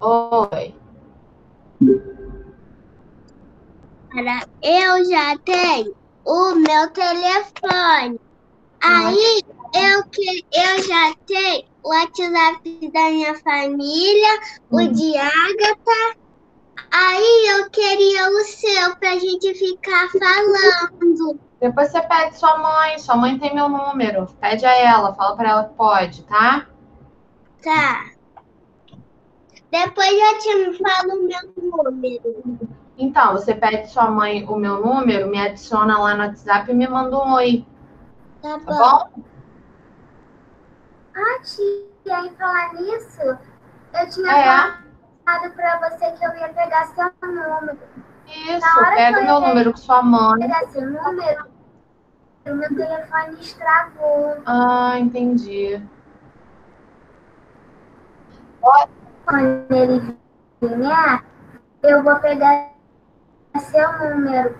Oi. Eu já tenho o meu telefone. Aí eu, que, eu já tenho o WhatsApp da minha família, o de Agatha. Aí eu queria o seu pra gente ficar falando. Depois você pede sua mãe. Sua mãe tem meu número. Pede a ela. Fala pra ela que pode, tá? Tá. Depois eu te falo o meu número. Então, você pede sua mãe o meu número, me adiciona lá no WhatsApp e me manda um oi. Tá Tá bom. bom? Ah, tia, em falar nisso, eu tinha É. falado pra você que eu ia pegar seu número. Isso, pega o eu meu número com sua mãe. Pegar seu número, o meu telefone estragou. Ah, entendi. Quando ele vier, eu vou pegar seu número.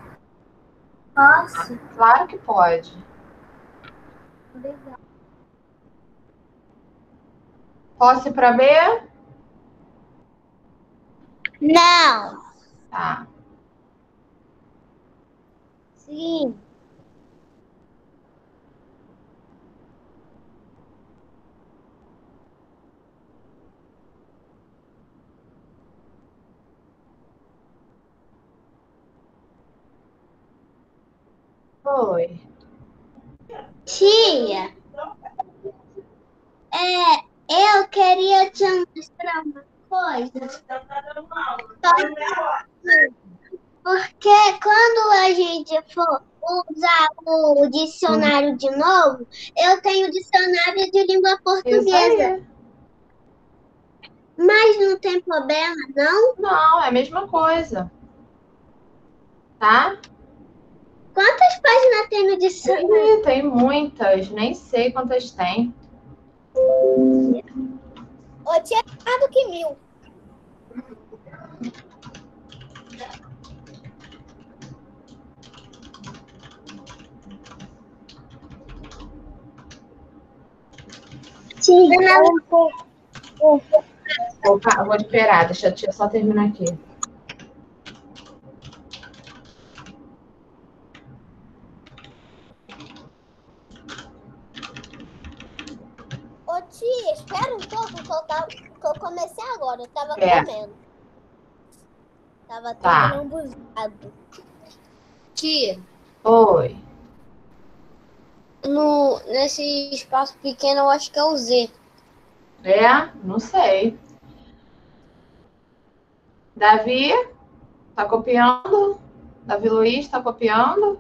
Posso? Claro que pode. Obrigada. Posso ir pra B? Não. Tá. Sim. Oi. Tia, é, eu queria te mostrar uma coisa. Porque quando a gente for usar o dicionário de novo, eu tenho dicionário de língua portuguesa. Mas não tem problema, não? Não, é a mesma coisa. Tá? Quantas páginas tem no dicionário? Tem muitas, nem sei quantas tem. Ô, tinha mais do que mil. Sim, Opa, vou esperar, deixa tia só terminar aqui. Ô tia, espera um pouco que eu, tava, que eu comecei É. Tava Tá. todo lambuzado. Tia, Oi. no, nesse espaço pequeno eu acho que é o Z. É? Não sei. Davi? Tá copiando? Davi Luiz tá copiando?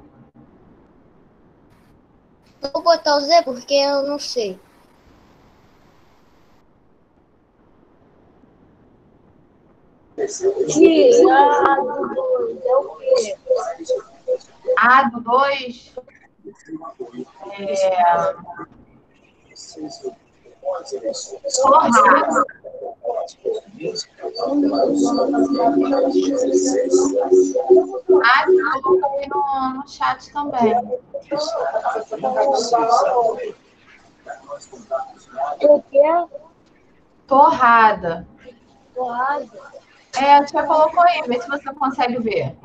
Vou botar o Z porque eu não sei. A do 2? É... Torrado. Ah, eu coloquei no, no chat também. O que? Torrada. Torrado. É, a tia colocou aí, vê se você consegue ver.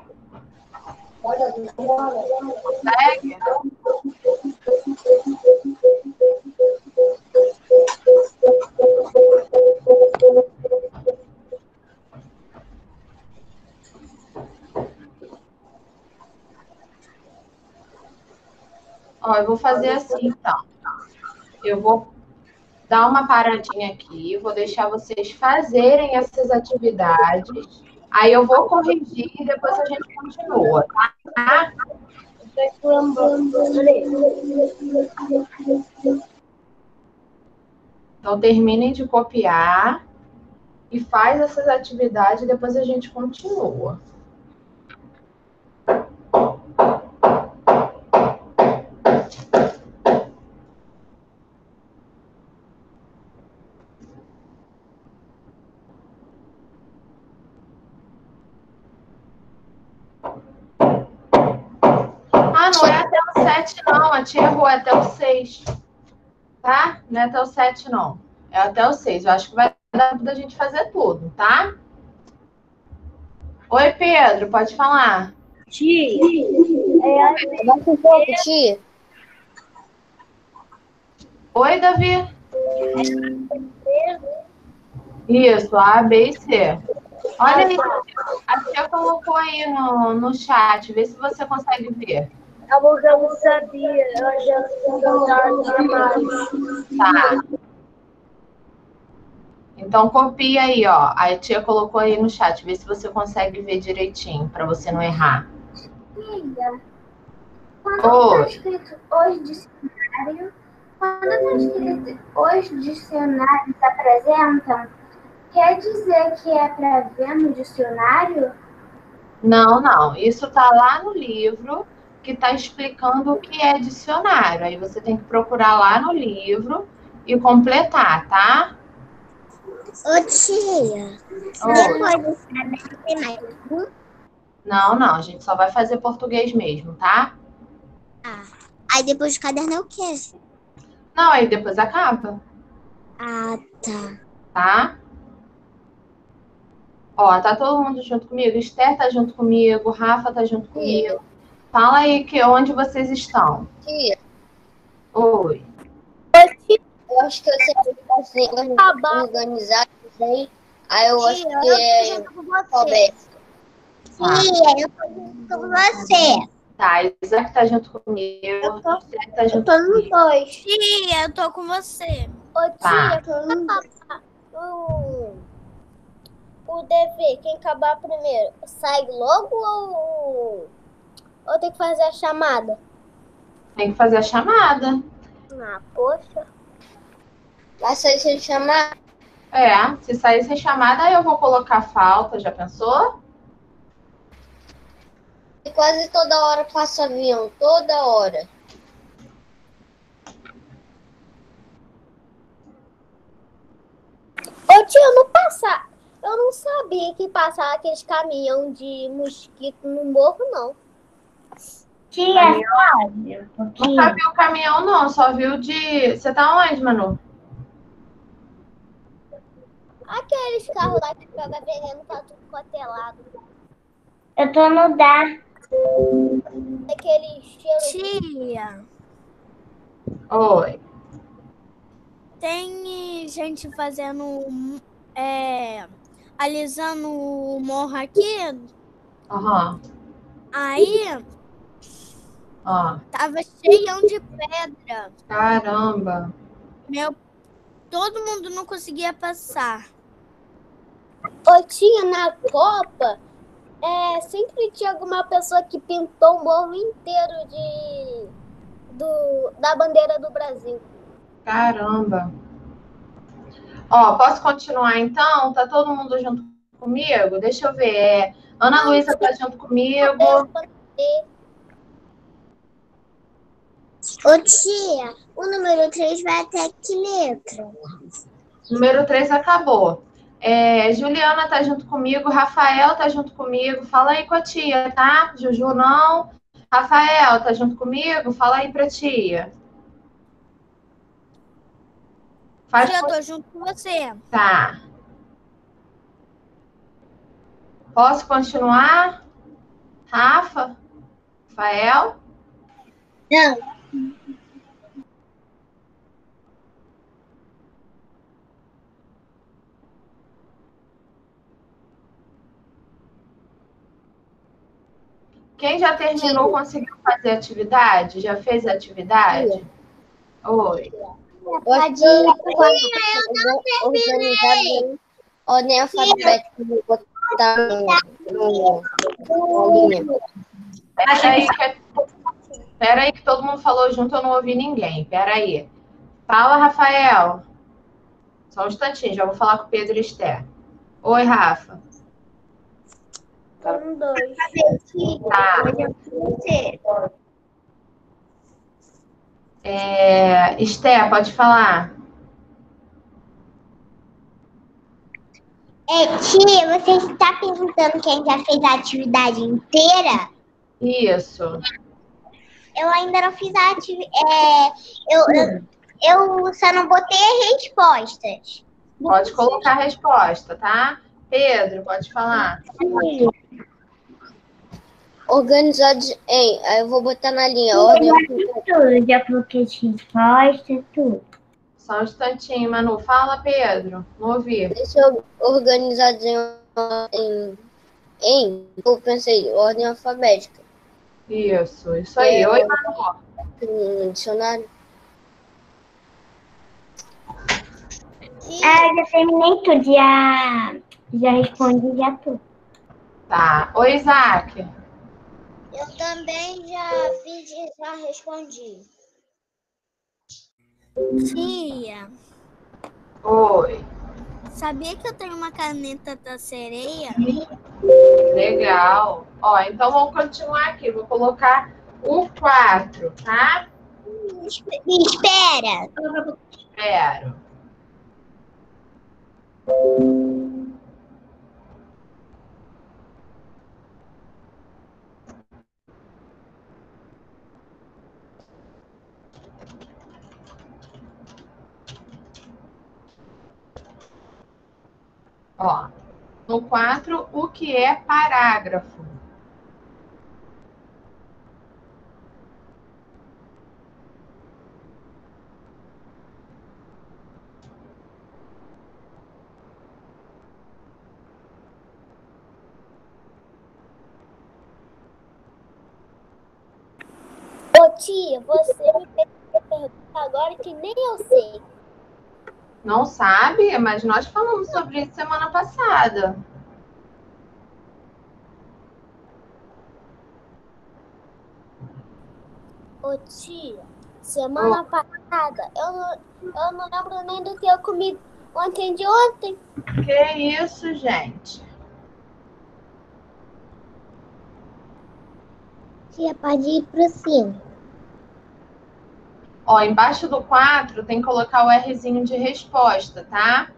Consegue? Ó, eu vou fazer assim, então. Eu vou dar uma paradinha aqui, vou deixar vocês fazerem essas atividades. Aí eu vou corrigir e depois a gente continua, tá? Então terminem de copiar e faz essas atividades e depois a gente continua. Ah, não é até o 7, não. A tia errou, é até o 6. Tá? Não é até o 7, não. É até o 6. Eu acho que vai dar tempo da gente fazer tudo, tá? Oi, Pedro, pode falar. Tia. É, Abaixa um pouco, tia. Oi, Davi. Isso, A, B e C. Olha aí, a tia colocou aí no, no chat, vê se você consegue ver. Eu já não sabia. Eu já não sabia. Tá. Então copia aí, ó. A tia colocou aí no chat, vê se você consegue ver direitinho, para você não errar. Filha, quando Oi. está escrito os dicionários, quando está escrito os dicionários apresentam, quer dizer que é para ver no dicionário? Não, não. Isso tá lá no livro que tá explicando o que é dicionário. Aí você tem que procurar lá no livro e completar, tá? Ô tia, Oi. depois tem mais um? Não, não. A gente só vai fazer português mesmo, tá? Aí depois do caderno é o quê? Não, aí depois acaba, Ah, tá. tá? Ó, tá todo mundo junto comigo? Esther tá junto comigo, Rafa tá junto comigo. Fala aí que onde vocês estão. Tia, Oi. eu acho que eu sei que tá organi- organizado, assim. Aí eu acho que é. Tá. Tia, eu tô junto com você. Tá, Isaac tá junto comigo. Eu tô- tá junto Tô nos comigo. dois. Tia, eu tô com você. Ô Tá. tia, tô nos dois. O, o dever, quem acabar primeiro, sai logo ou, ou tem que fazer a chamada? Tem que fazer a chamada. Ah, poxa. Vai sair sem chamar? É, se sair sem chamada, eu vou colocar falta, já pensou? E quase toda hora passa avião, toda hora. Ô tio, não passa. Eu não sabia que passava aqueles caminhão de mosquito no morro, não. Tia, sabe? Não sabia o caminhão, não, só viu de. Você tá onde, Manu? Aqueles carros lá que joga veneno pra tudo quanto é. Eu tô no dar. Aquele cheiro. Tia, Oi. tem gente fazendo. É, alisando o morro aqui. Aham. Aí Ó. tava cheião de pedra. Caramba. Meu, todo mundo não conseguia passar. Ô tia, na Copa, é, sempre tinha alguma pessoa que pintou o morro inteiro de. Do, da bandeira do Brasil. Caramba. Ó, posso continuar então? Tá todo mundo junto comigo? Deixa eu ver. É, Ana Luísa tá junto comigo. Ô tia, o número 3 vai até que letra? Número 3 acabou. É, Juliana tá junto comigo, Rafael tá junto comigo. Fala aí com a tia, tá? Juju não. Rafael tá junto comigo? Fala aí pra tia. Faz Tia, eu tô junto com você. Tá. Posso continuar? Rafa? Rafael? Não. Quem já terminou conseguiu fazer atividade? Já fez atividade? Oi. Pode organizado, ordem alfabética, vou botar no, no, na linha. Peraí que, peraí que todo mundo falou junto, eu não ouvi ninguém. Peraí. Fala, Rafael. Só um instantinho, já vou falar com o Pedro e Esther. Oi, Rafa. No dois. Tá. É, Esther, pode falar. É, tia, você está perguntando quem já fez a atividade inteira? Isso. Eu ainda não fiz a atividade. É, eu, eu, eu só não botei as respostas. Pode colocar a resposta, tá? Pedro, pode falar. Organizados em. Aí eu vou botar na linha. Ordem. Tudo, já coloquei as respostas, tudo. Só um instantinho, Manu. Fala, Pedro. Não ouvi. Deixa eu organizados em. em, em eu pensei, ordem alfabética. Isso, isso aí. É. Oi, Manu. No dicionário. Ah, já terminei tudo, já, já respondi já tudo. Tá. Oi, Isaac. Eu também já fiz e já respondi. Tia, Oi. Sabia que eu tenho uma caneta da sereia? Legal. Ó, então vamos continuar aqui. Vou colocar o 4, tá? Espera! Espero. Ó, no 4, o que é parágrafo? Ô tia, você me pergunta agora que nem eu sei. Não sabe? Mas nós falamos sobre isso semana passada. Ô tia, semana passada eu não, eu não lembro nem do que eu comi ontem de ontem. Que isso, gente? Tia, pode ir pro 5. Ó, embaixo do 4 tem que colocar o Rzinho de resposta, tá?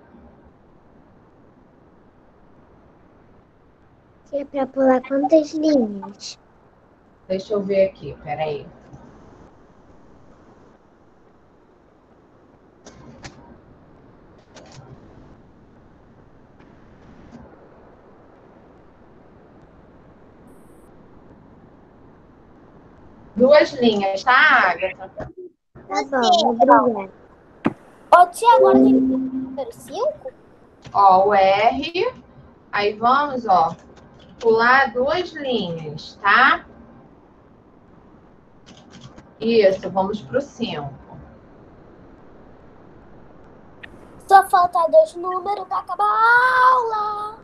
Tia, pra pular quantas linhas? Deixa eu ver aqui, peraí. Duas linhas, tá, Agatha? Tá bom, obrigada. Ô tia, agora tem número 5? Ó, o R. Aí vamos, ó, pular duas linhas, tá? Isso, vamos pro 5. Só falta dois números pra acabar a aula.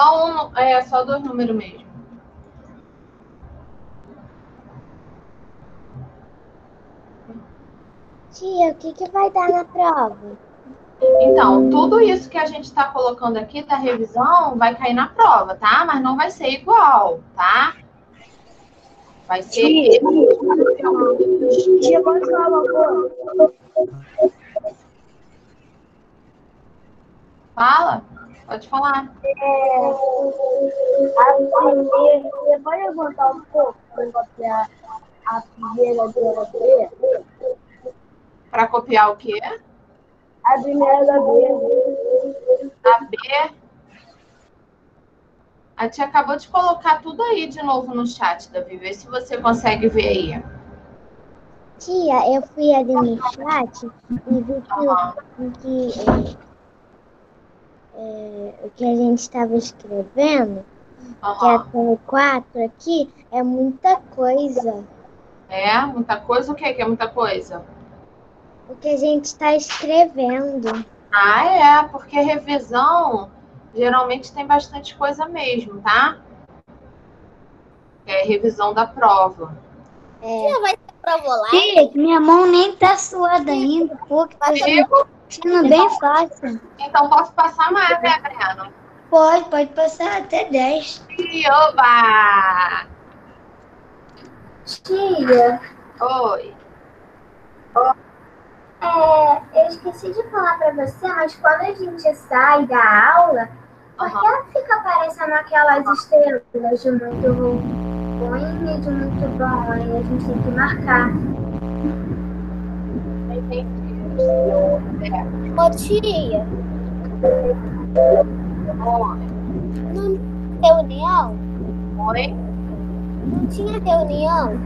Só um, é, só dois números mesmo. Tia, o que, que vai dar na prova? Então, tudo isso que a gente está colocando aqui da revisão vai cair na prova, tá? Mas não vai ser igual, tá? Vai ser. Tia, pode falar uma coisa? Fala, pode falar. É, a você pode levantar um pouco para copiar a primeira B? Para copiar o quê? A primeira B. A B. A tia acabou de colocar tudo aí de novo no chat, Davi. Vê se você consegue ver aí. Tia, eu fui ali no chat e vi que, que é, é, o que a gente estava escrevendo, que é Aham. até o 4 aqui, é muita coisa. É, muita coisa. O que que é muita coisa? O que a gente está escrevendo. Ah, é, porque revisão geralmente tem bastante coisa mesmo, tá? É revisão da prova. Tia, vai ter prova lá? Minha mão nem tá suada ainda, pô, que tá sendo bem fácil. então posso passar mais, né, Breno? Pode, pode passar até 10. Ih, Oba! Tia, Oi. é, eu esqueci de falar pra você, mas quando a gente sai da aula, Por que fica aparecendo aquelas estrelas de muito ruim e de muito bom? Aí a gente tem que marcar. Ô tia, Oi. não reunião? Oi. Não tinha reunião?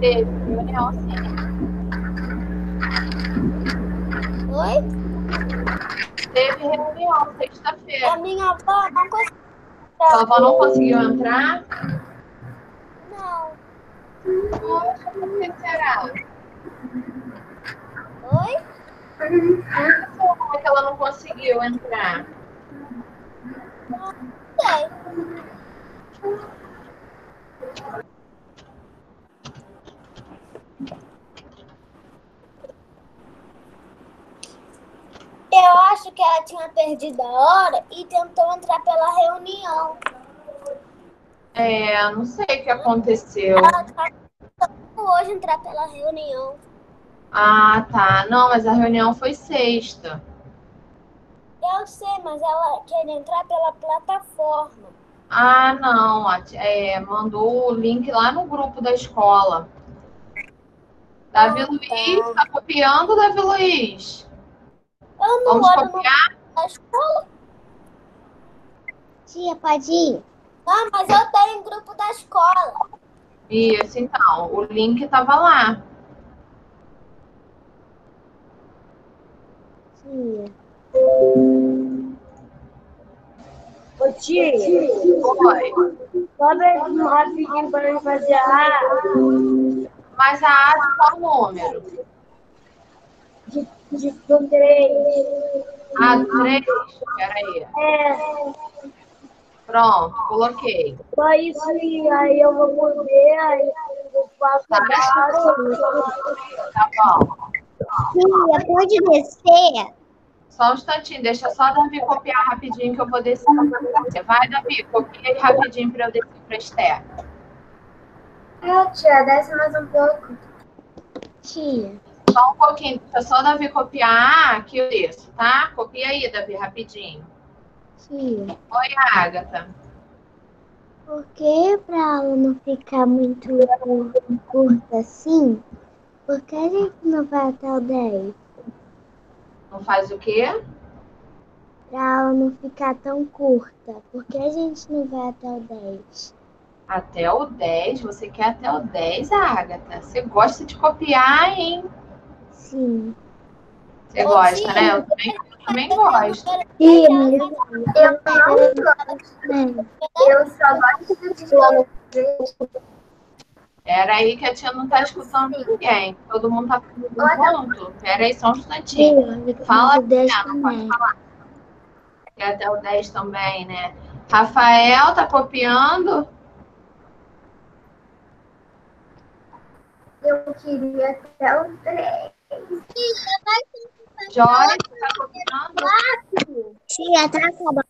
Teve reunião sim. Oi? Teve reunião sexta-feira. A minha avó não conseguiu. Sua avó não conseguiu entrar? Não. Poxa, por que será? Oi? Como é que ela não conseguiu entrar? Sei. Eu acho que ela tinha perdido a hora e tentou entrar pela reunião. É, não sei o que aconteceu. Ela tá tentando hoje entrar pela reunião. Ah, tá. Não, mas a reunião foi sexta. Eu sei, mas ela quer entrar pela plataforma. Ah, não. é, mandou o link lá no grupo da escola. Davi Ah, Luiz, tá copiando, Davi Luiz? Eu não Vamos copiar? da escola. Tia, pode ir? Não, mas eu tenho grupo da escola. Isso, então. O link tava lá. Ô tia, Foi. sobe aqui rapidinho pra mim fazer a Mas a A de qual número? de, de, do três. A do 3? Peraí. É, Pronto, coloquei. só isso aí, aí eu vou poder, aí eu faço Tá. barulho. Tá bom. Tia, pode descer? Só um instantinho, deixa só a Davi copiar rapidinho que eu vou descer. Vai, Davi, copia aí rapidinho para eu descer para Esther. É, tia, desce mais um pouco. Tia. Só um pouquinho, deixa só a Davi copiar que eu desço, tá? Copia aí, Davi, rapidinho. Tia. Oi, Agatha. Por que pra ela não ficar muito cur- curta assim? Por que a gente não vai até o 10? Não faz o quê? Pra ela não ficar tão curta. Por que a gente não vai até o 10? Até o 10? Você quer até o 10, Agatha? Você gosta de copiar, hein? Sim. Você gosta, tia, né? Eu também, eu também gosto. Mas eu não gosto, também. eu só gosto de. Pera aí que a tia não tá escutando ninguém. Todo mundo tá falando junto. Pera aí só um instantinho. Fala, o 10 Tia, não pode falar. Quer até o 10 também, né? Rafael tá copiando? Eu queria até o 3. Joyce tá copiando? Tia, tá acabando.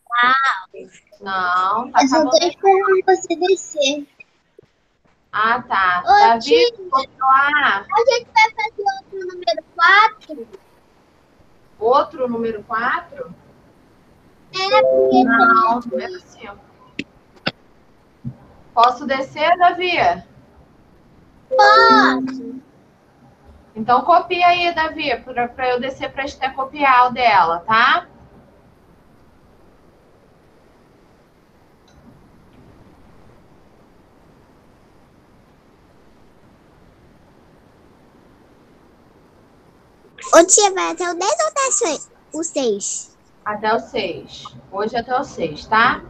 Não, tá Eu só tô acabando. esperando você descer. Ah, tá. Ô, Davi, tia. copiou A. A gente vai fazer outro número 4? Outro número 4? É, porque Não, número 5. Posso descer, Davi? pode. Então copia aí, Davi, pra eu descer pra Esther copiar o dela, tá? Ô tia, vai até o 10 ou até o 6? Até o 6. Hoje até o 6, tá?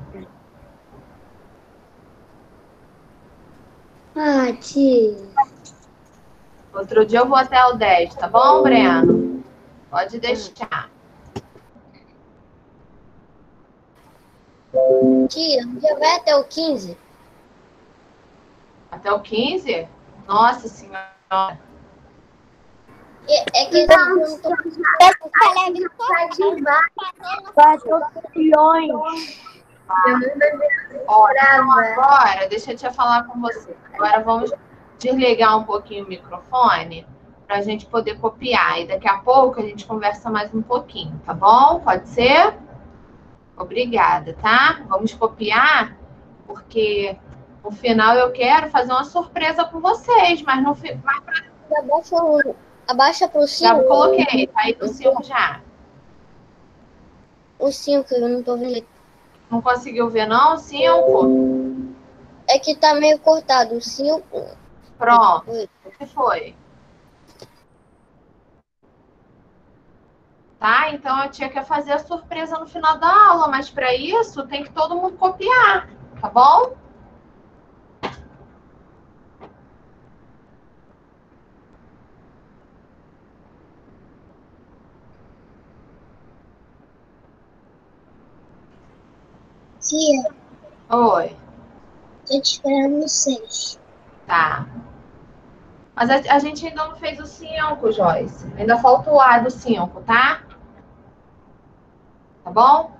Ah, tia. Outro dia eu vou até o 10, tá bom, Breno? Pode deixar. Tia, já vai até o 15? Até o 15? Nossa senhora. É, é que eu não Caleb Tá Quatro eu não devia Ó, então Brava. agora, deixa eu te falar com você. Agora vamos desligar um pouquinho o microfone para a gente poder copiar. E daqui a pouco a gente conversa mais um pouquinho, tá bom? Pode ser? Obrigada, tá? Vamos copiar, porque no final eu quero fazer uma surpresa com vocês, mas no mas pra- Abaixa, o- pro já 5. coloquei, tá aí do 5 já. O 5, eu não tô vendo. Não conseguiu ver, não? 5? É que tá meio cortado. O 5. Pronto. O que foi? Tá? Então a tia quer fazer a surpresa no final da aula, mas para isso tem que todo mundo copiar, tá bom? Tia, Oi. tô te esperando no 6. Tá. Mas a, a gente ainda não fez o 5, Joyce. Ainda falta o A do 5, tá? Tá bom?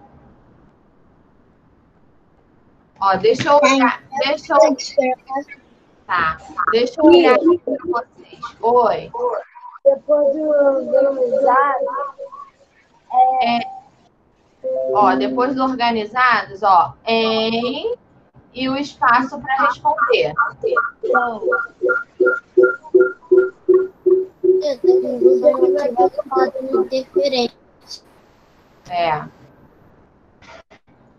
Ó, deixa eu olhar. Deixa eu. Tá. Deixa eu olhar aqui pra vocês. Oi. Depois do organizado, Ó, depois do organizados, ó, em e o espaço para responder. É.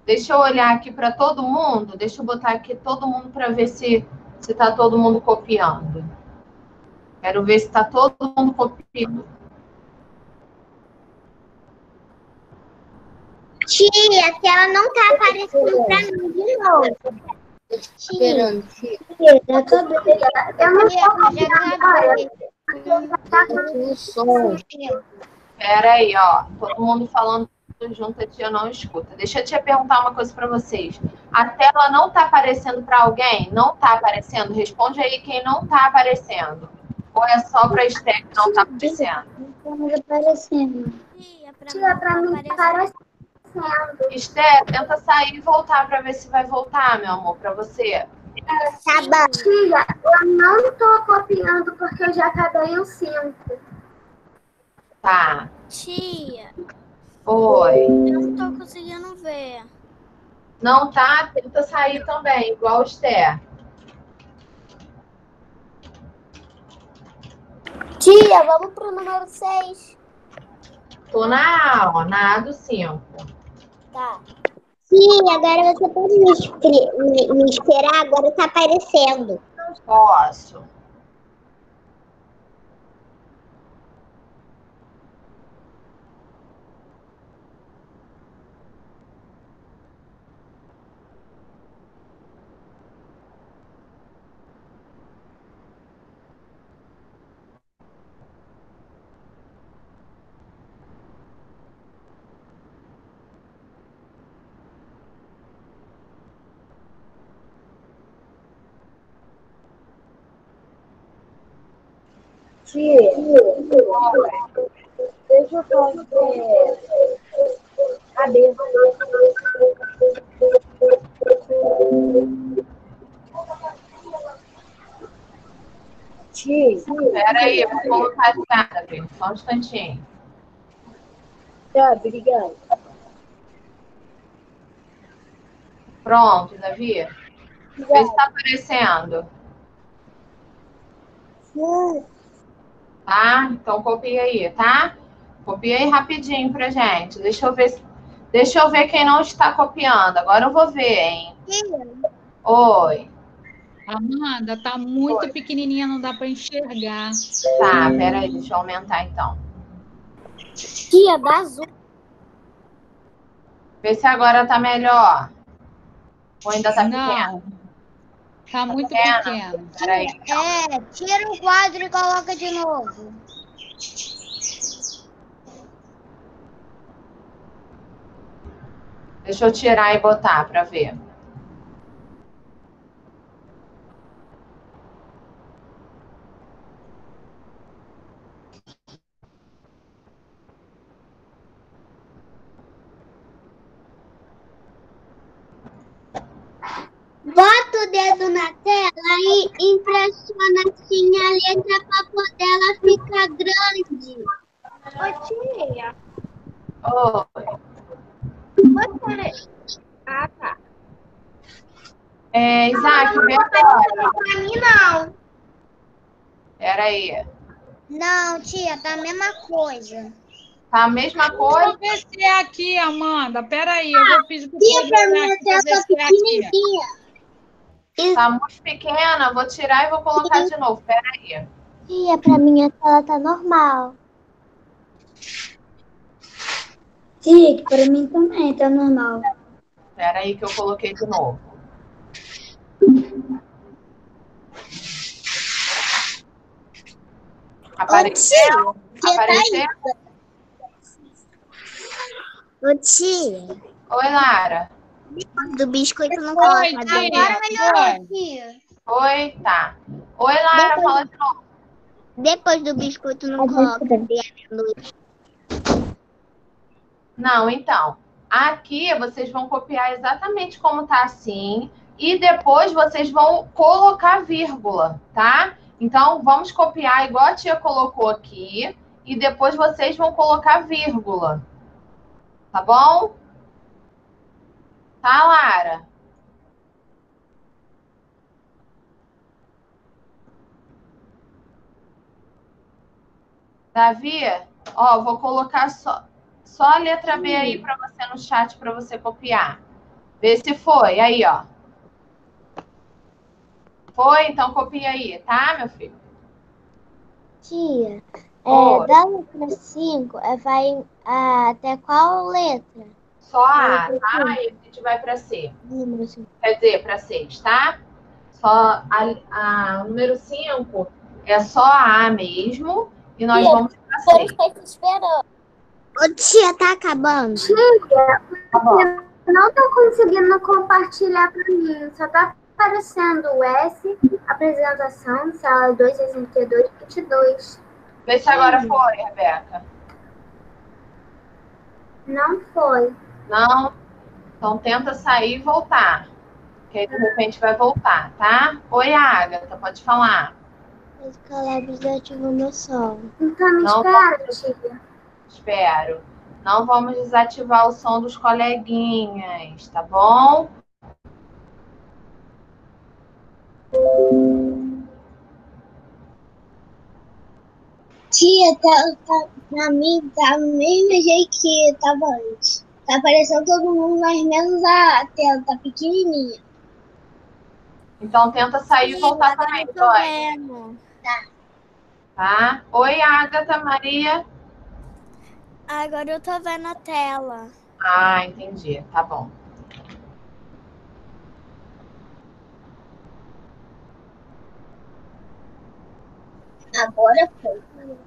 Deixa eu olhar aqui para todo mundo. Deixa eu botar aqui todo mundo para ver se se tá todo mundo copiando. Quero ver se tá todo mundo copiando. Tia, a tela não tá aparecendo pra mim de novo. Esperando. eu acabei. Eu não. O som. Pera aí, ó. Todo mundo falando junto, a tia não escuta. Deixa eu te perguntar uma coisa para vocês. A tela não tá aparecendo para alguém? Não tá aparecendo? Responde aí quem não tá aparecendo. Ou é só para Esther que não tá aparecendo? Estamos aparecendo. Tia, pra Tia, mim tá aparecendo. Esther, tenta sair e voltar para ver se vai voltar, meu amor, para você. Tá bom. Tia, eu não tô copiando porque eu já acabei o 5. Tá. Tia, Oi. eu não tô conseguindo ver. Não tá? Tenta sair também, igual o Esther. Tia, vamos pro número 6. Tô na aula, na A do 5. Tá. Sim, agora você pode me, me- me esperar, agora tá aparecendo. Posso. Tia, deixa eu fazer a B. Tia, Pera aí, eu vou colocar a viu? Só um instantinho. tá, obrigada. Pronto, Davi. Vê se tá aparecendo. Tá? Então copia aí, tá? Copia aí rapidinho pra gente. Deixa eu ver Deixa eu ver quem não está copiando. Agora eu vou ver, hein? Oi. Amanda, tá muito pequenininha, não dá para enxergar. Tá, pera aí, deixa eu aumentar então. Tia, dá azul. Vê se agora tá melhor. Ou ainda tá pequeno? Tá muito pequena? pequeno. Peraí. É, tira o quadro e coloca de novo. Deixa eu tirar e botar pra ver. Bota o dedo na e impressiona assim a letra para poder ela ficar grande. Ô, tia, Oi. Ah, tá. É, Isaac, vê agora. Pra mim, não. Peraí. Não, tia, tá a mesma coisa. Tá a mesma coisa? eu ver se é aqui, Amanda. Peraí, eu vou pedir pro Tia, pra mim Fernando a tela fazer tá se é aqui. Tá muito pequena. Vou tirar e vou colocar de novo. Peraí. Tia, pra mim a tela tá normal. Tia, pra mim também tá normal. Peraí que eu coloquei de novo. Apareceu? Tia, tá Apareceu? Ô, tia, Oi, Lara. Do biscoito não Oi, coloca dentro. Agora melhorou, Oi. tia. Oi, tá. Oi, Lara, fala de novo. Depois do biscoito não coloca dentro. Não, então. Aqui vocês vão copiar exatamente como tá assim. E depois vocês vão colocar vírgula, tá? Então, vamos copiar igual a tia colocou aqui. E depois vocês vão colocar vírgula. Tá bom? Tá, Lara? Davi, ó, vou colocar só, só a letra B aí para você no chat para você copiar. Vê se foi. Aí, ó. Foi? Então copia aí, tá, meu filho? Tia, é, Oi. da letra 5, é, vai ah, até qual letra? Só A, tá? E a gente vai para C. Número 5. Quer dizer, para 6, tá? Só a, a o número 5 é só a A mesmo. E nós Tia, vamos para 6. ficar te esperando. Ô, tia, tá acabando. Tá bom. Não tô conseguindo compartilhar pra mim. Só tá aparecendo o S, apresentação, sala 262, kit 2. Vê se agora foi, Rebeca. Não foi. Não? Então tenta sair e voltar. Que aí de repente vai voltar, tá? Oi, Agatha, pode falar. Mas Caleb desativou meu som. Então me Não espera, tia. Espero. Não vamos desativar o som dos coleguinhas, tá bom? Tia, tá, tá, pra mim tá do mesmo jeito que tava antes. Tá aparecendo todo mundo, mas menos a tela, tá pequenininha. Então tenta sair e voltar também, Joy, vendo. tá? Oi, Agatha, Maria. Agora eu tô vendo a tela. Ah, entendi. Tá bom. Agora foi.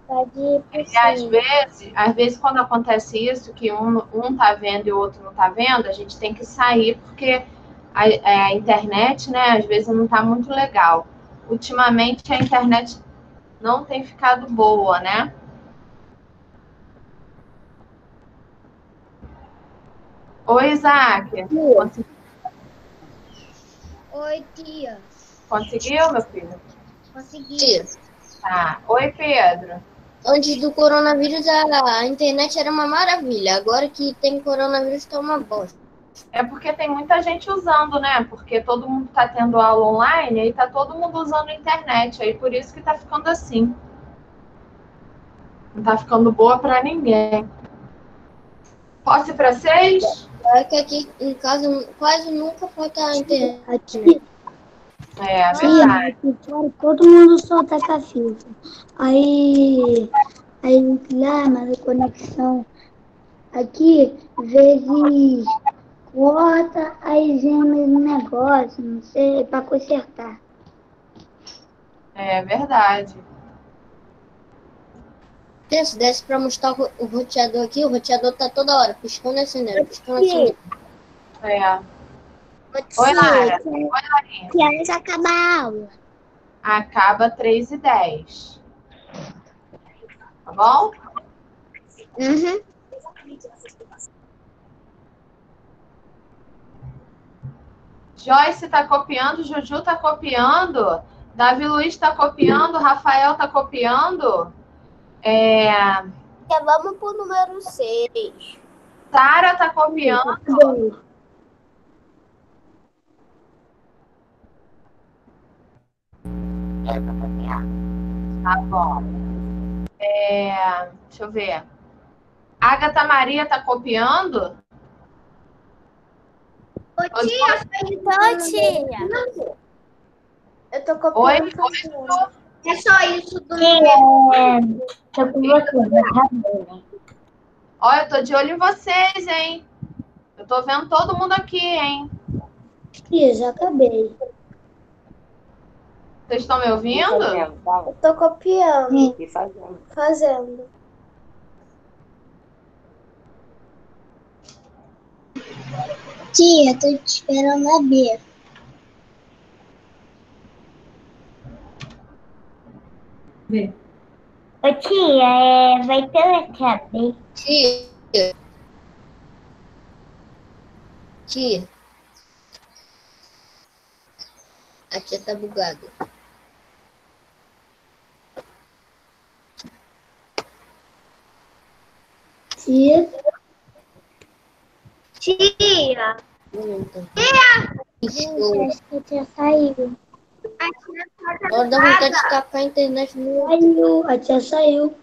Pode E às 5. vezes, às vezes quando acontece isso, que um, um tá vendo e o outro não tá vendo, a gente tem que sair porque a, é, a internet, né, às vezes não tá muito legal. Ultimamente a internet não tem ficado boa, né? Oi, Isaac. Conse- Oi, tia. Conseguiu, meu filho? Consegui. Tá. Oi, Pedro. antes do coronavírus a, a internet era uma maravilha. Agora que tem coronavírus tá uma bosta. É porque tem muita gente usando, né? Porque todo mundo tá tendo aula online e tá todo mundo usando a internet. Aí por isso que tá ficando assim. Não tá ficando boa pra ninguém. Posso ir pra seis? É que aqui em casa quase nunca falta a internet. É, tia, verdade. aqui fora todo mundo só taca fibra. Aí, aí lá, mas a conexão aqui, vezes corta, aí gema um negócio, não sei, pra consertar. É verdade. Se desse pra mostrar o o roteador aqui, o roteador tá toda hora piscando e acendendo, piscando e acendendo. É. Oi, Lara. tia, Oi, Larinha. que horas acaba a aula? Acaba 3 e 10. Tá bom? Uhum. Joyce tá copiando, Juju tá copiando, Davi Luiz tá copiando, Rafael tá copiando. É, Vamos pro número 6. Sara tá copiando. Bem, Tá bom. É, deixa eu ver. Agatha Maria tá copiando? Ô, tia, Ô, tia. Eu tô Oi, copiando. oi. É só isso do é, tô com você, tá eu tô de olho em vocês, hein? Eu tô vendo todo mundo aqui, hein? Ih, já acabei. Vocês estão me ouvindo? Eu tô copiando, E fazendo. fazendo. tia, tô te esperando na B. Ô tia, é, vai ter letra B. Tia. Tia. A tia tá bugada. Tia, Tia, gente, Show. acho que a tia saiu. Hora da vontade de tacar a internet no. Saiu, a tia saiu.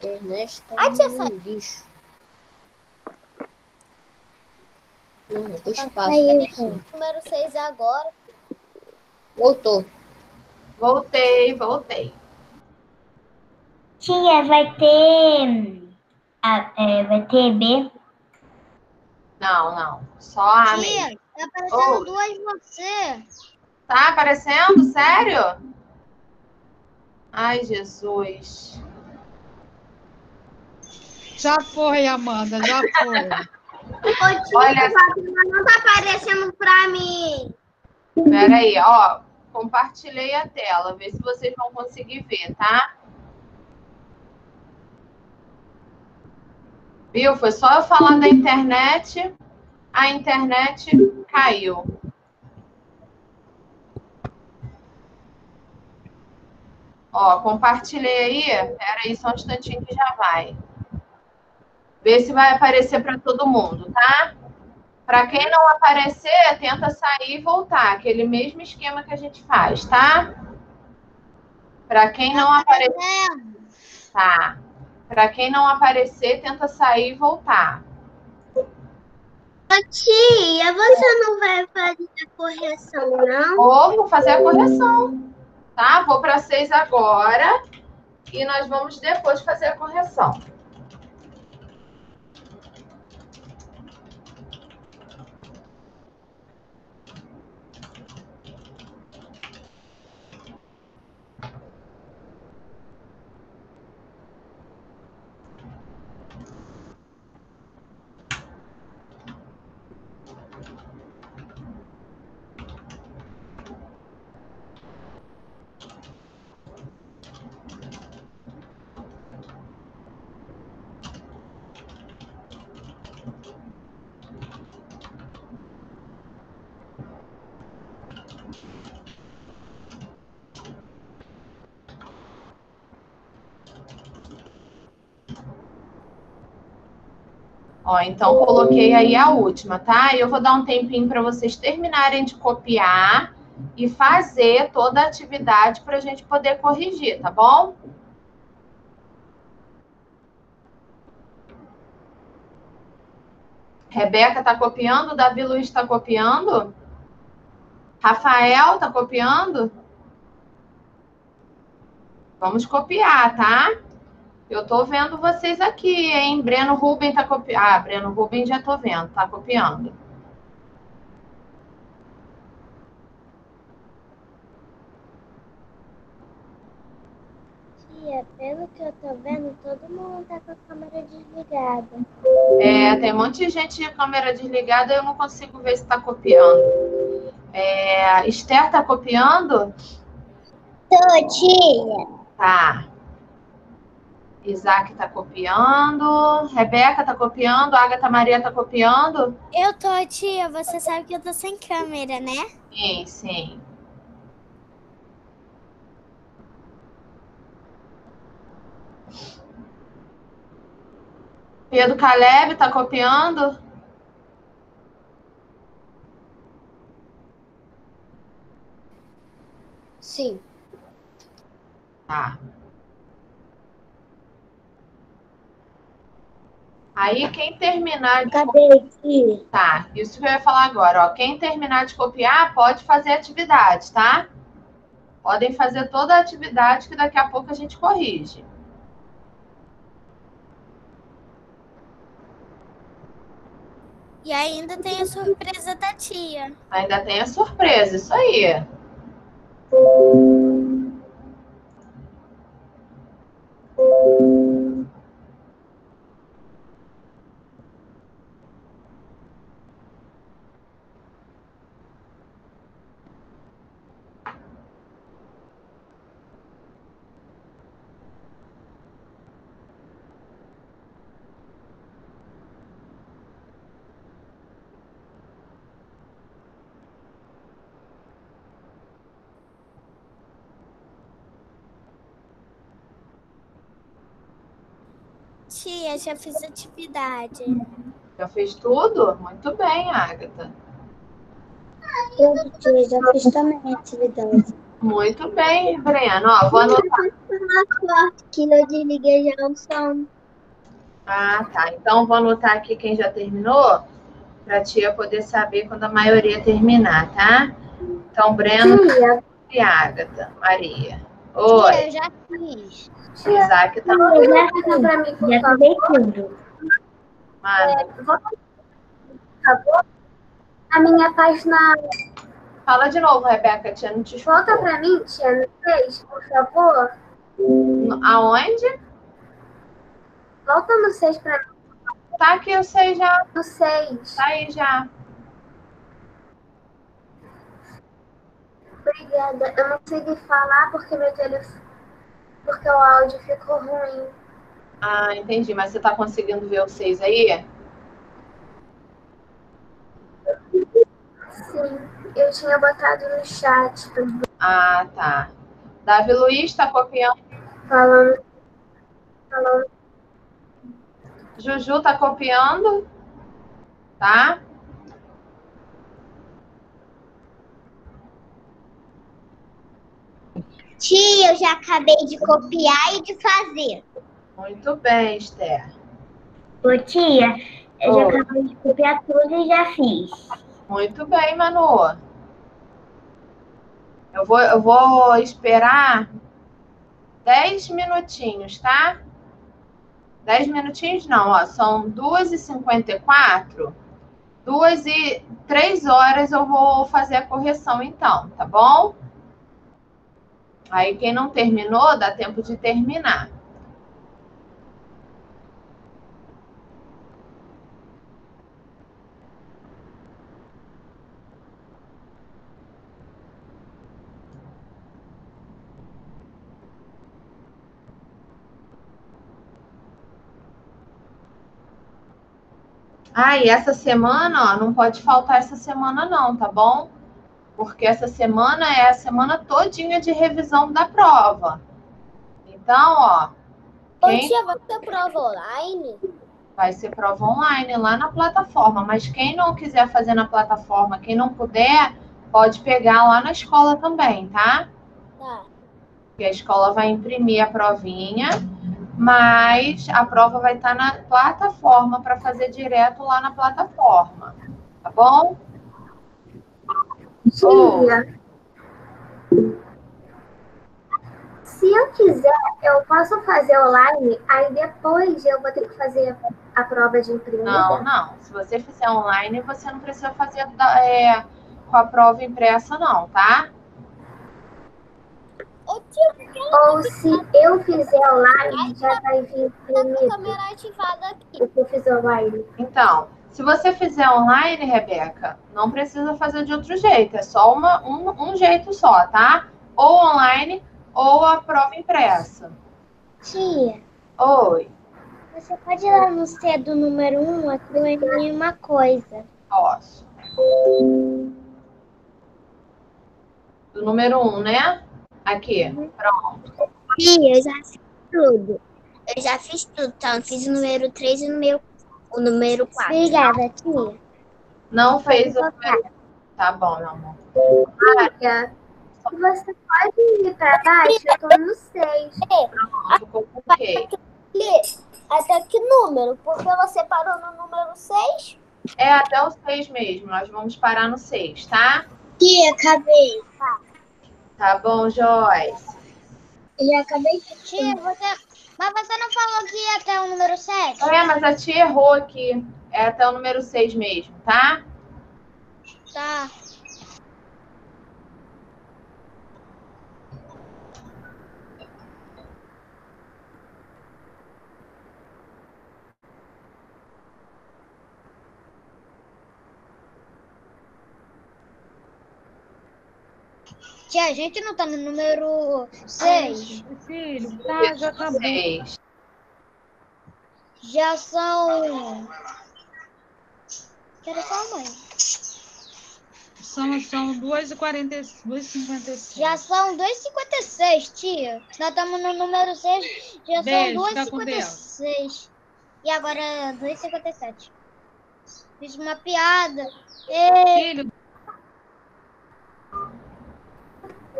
internet tá A tia no lixo. Espaço. Número 6 agora. Voltou. Voltei, voltei. Tia, vai ter. ah, é, vai ter B. Não, não. Só A mesmo. Tia, tá aparecendo Oi. duas você. Tá aparecendo? Sério? Ai, Jesus. Já foi, Amanda, já foi. Ô Olha- Fátima não tá aparecendo pra mim. Peraí, ó. Compartilhei a tela. Vê se vocês vão conseguir ver, tá? Viu? Foi só eu falar da internet, a internet caiu. Ó, compartilhei aí. Peraí, só um instantinho que já vai. Vê se vai aparecer para todo mundo, tá? Para quem não aparecer, tenta sair e voltar. Aquele mesmo esquema que a gente faz, tá? Para quem não aparecer, tá? Para quem não aparecer, tenta sair e voltar. Tia, você não vai fazer a correção, não? Ou vou fazer a correção, tá? Vou para seis agora e nós vamos depois fazer a correção. Ó, então coloquei aí a última, tá? Eu vou dar um tempinho para vocês terminarem de copiar e fazer toda a atividade para a gente poder corrigir, tá bom? Rebeca tá copiando, Davi Luiz está copiando, Rafael tá copiando. Vamos copiar, tá? Eu tô vendo vocês aqui, hein? Breno Rubem tá copiando. Ah, Breno Rubem já tô vendo, tá copiando. Tia, pelo que eu tô vendo, todo mundo tá com a câmera desligada. É, tem um monte de gente de câmera desligada, eu não consigo ver se tá copiando. É, Esther tá copiando? Tô, tia. Tá. Isaac está copiando. Rebeca está copiando. Agatha Maria está copiando. Eu tô, tia. Você sabe que eu tô sem câmera, né? Sim, sim. Pedro Caleb está copiando. Sim. Tá. Aí, quem terminar de Acabei aqui. Tá, isso que eu ia falar agora, ó. Quem terminar de copiar, pode fazer atividade, tá? Podem fazer toda a atividade que daqui a pouco a gente corrige. E ainda tem a surpresa da tia. Ainda tem a surpresa, isso aí. Tia, já fiz atividade. Já fez tudo? Muito bem, Agatha. Eu tia, já fiz também atividade. Muito bem, Breno. Ó, vou anotar. Que eu desliguei já o som. Ah, tá. Então, vou anotar aqui quem já terminou, para a tia poder saber quando a maioria terminar, tá? Então, Breno Tia, e Agatha. Maria. Oi. Tia, eu já fiz. Isaac tá Você vai fazer pra mim, por Já favor? acabei tudo. Mano, Volta, por favor. A minha página. Fala de novo, Rebeca, tia, não te escutou. Volta pra mim, tia, no 6, por favor. Aonde? Volta no 6 pra mim. Tá aqui, eu sei já. No 6. Tá aí já. Obrigada. Eu não consegui falar porque meu telefone. Porque o áudio ficou ruim. Ah, entendi. Mas você tá conseguindo ver 6 aí? Sim, eu tinha botado no chat Ah, tá. Davi Luiz tá copiando. falando. Falando. Juju tá copiando. Tá? Tia, eu já acabei de copiar e de fazer. Muito bem, Esther. Ô tia, eu Oi. já acabei de copiar tudo e já fiz. Muito bem, Manu. Eu vou, eu vou esperar 10 minutinhos, tá? 10 minutinhos não, ó. São 2h54. 2 e 3 horas eu vou fazer a correção, então, tá bom? Aí quem não terminou, dá tempo de terminar. Ah, e essa semana, ó, não pode faltar essa semana não, tá bom? Porque essa semana é a semana todinha de revisão da prova. Então, ó, Ô, quem tia, vai ter prova online? vai ser prova online lá na plataforma, mas quem não quiser fazer na plataforma, quem não puder, pode pegar lá na escola também, tá? Tá. que a escola vai imprimir a provinha, mas a prova vai estar na plataforma para fazer direto lá na plataforma, tá bom? Tia. Se eu quiser, eu posso fazer online, aí depois eu vou ter que fazer a prova de imprimida. Não, não. Se você fizer online, você não precisa fazer é, com a prova impressa, não, tá? Ou se eu fizer online, já vai vir tá com a imprimido. câmera ativada aqui? O que eu fiz online. Então, se você fizer online, Rebeca, não precisa fazer de outro jeito. É só uma, um, um jeito só, tá? Ou online ou a prova impressa. Tia, Oi, Você pode ir lá no C do número 1 um, aqui uma coisa. posso. Do número um, né? Aqui. Pronto. Sim, eu já fiz tudo. Eu já fiz tudo, então eu fiz o número 3 e o número, o número 4. Obrigada, tia. Não fez o número. Tá bom, meu amor. Tia, você pode ir para baixo? Eu tô no 6. Pronto, coloquei. Até que número? Porque você parou no número 6? É até o 6 mesmo. Nós vamos parar no 6, tá? Tia, acabei. Tá bom, Joyce. Eu acabei de Tia, você... Mas você não falou que ia até o número 7? É, mas a tia errou aqui. É até o número 6 mesmo, tá? Tá. Tia, a gente não tá no número 6. Filho, tá, já acabou. 6. Já são. Quero só mãe. São, são 2h56. Já são 2,56, tia. Nós estamos no número 6. Já Beijo, são fica com 2,56. E agora 2,57. Fiz uma piada. E... Filho,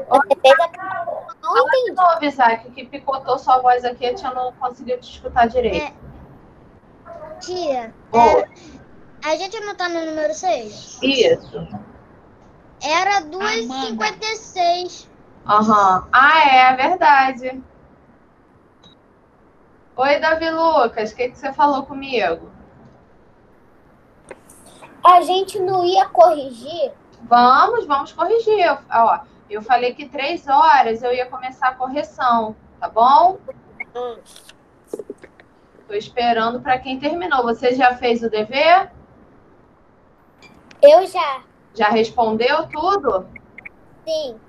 Não entendi. De novo, Isaac, que picotou sua voz aqui, a tia não conseguiu te escutar direito. Tia, Oi. a gente não tá no número 6? Isso. Era 2,56. Aham. Ah, é, é verdade. Oi, Davi Lucas, o que, que você falou comigo? A gente não ia corrigir? Vamos, vamos corrigir. Eu- Ó, eu falei que três horas eu ia começar a correção, tá bom? Tô esperando para quem terminou. Você já fez o dever? Eu já. Já respondeu tudo? Sim.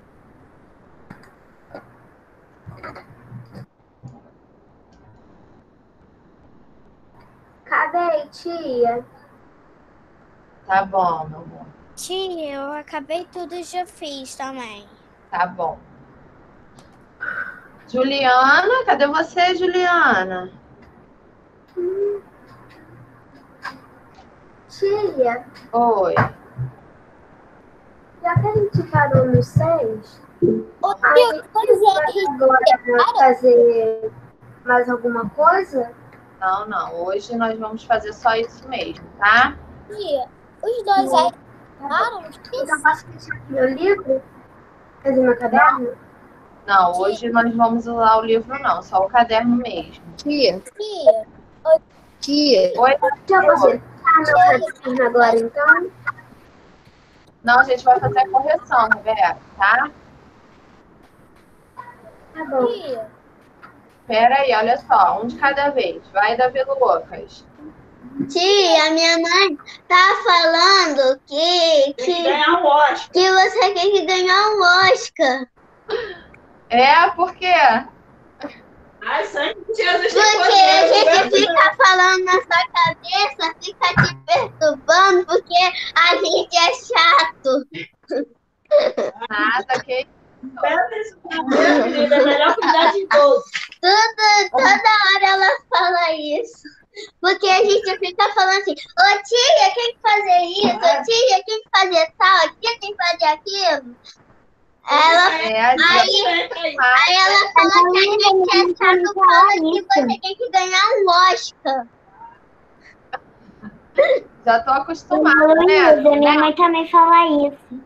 Acabei, tia. Tá bom, meu amor. Tia, eu acabei tudo e já fiz também. Tá bom. Juliana, cadê você, Juliana? Tia, Oi. já que a gente parou no 6, Ô, pois vai é, agora fazer mais alguma coisa? Não, não. Hoje nós vamos fazer só isso mesmo, tá? tia, os dois aí pararam? Então, posso deixar aqui meu livro? Fazer meu caderno? Não, hoje nós vamos usar o livro, não. Só o caderno mesmo. Tia, Tia, tia, Oi? Já posso deixar meu caderno agora, então? Não, a gente vai fazer a correção, Roberto, tá? Tá bom. tia. Pera aí, olha só. Um de cada vez. Vai, Davi Lucas. Tia, minha mãe tá falando que, que, Ganhar um Oscar. que você tem que ganhar um Oscar. É, por quê? Ai, sangue de Jesus Porque a gente Vai fica falando na sua cabeça, fica te perturbando, porque a gente é chato. Nada, que minha vida, é melhor cuidar de todos. Tudo, Porque a gente fica falando assim, ô tia, tem que fazer isso, ô tia, tem que fazer tal, tia, tem que fazer aquilo. Ela, é aí, aí ela fala que a gente é chato, fala que você tem que ganhar um Oscar. já tô acostumada, né? minha mãe também fala isso.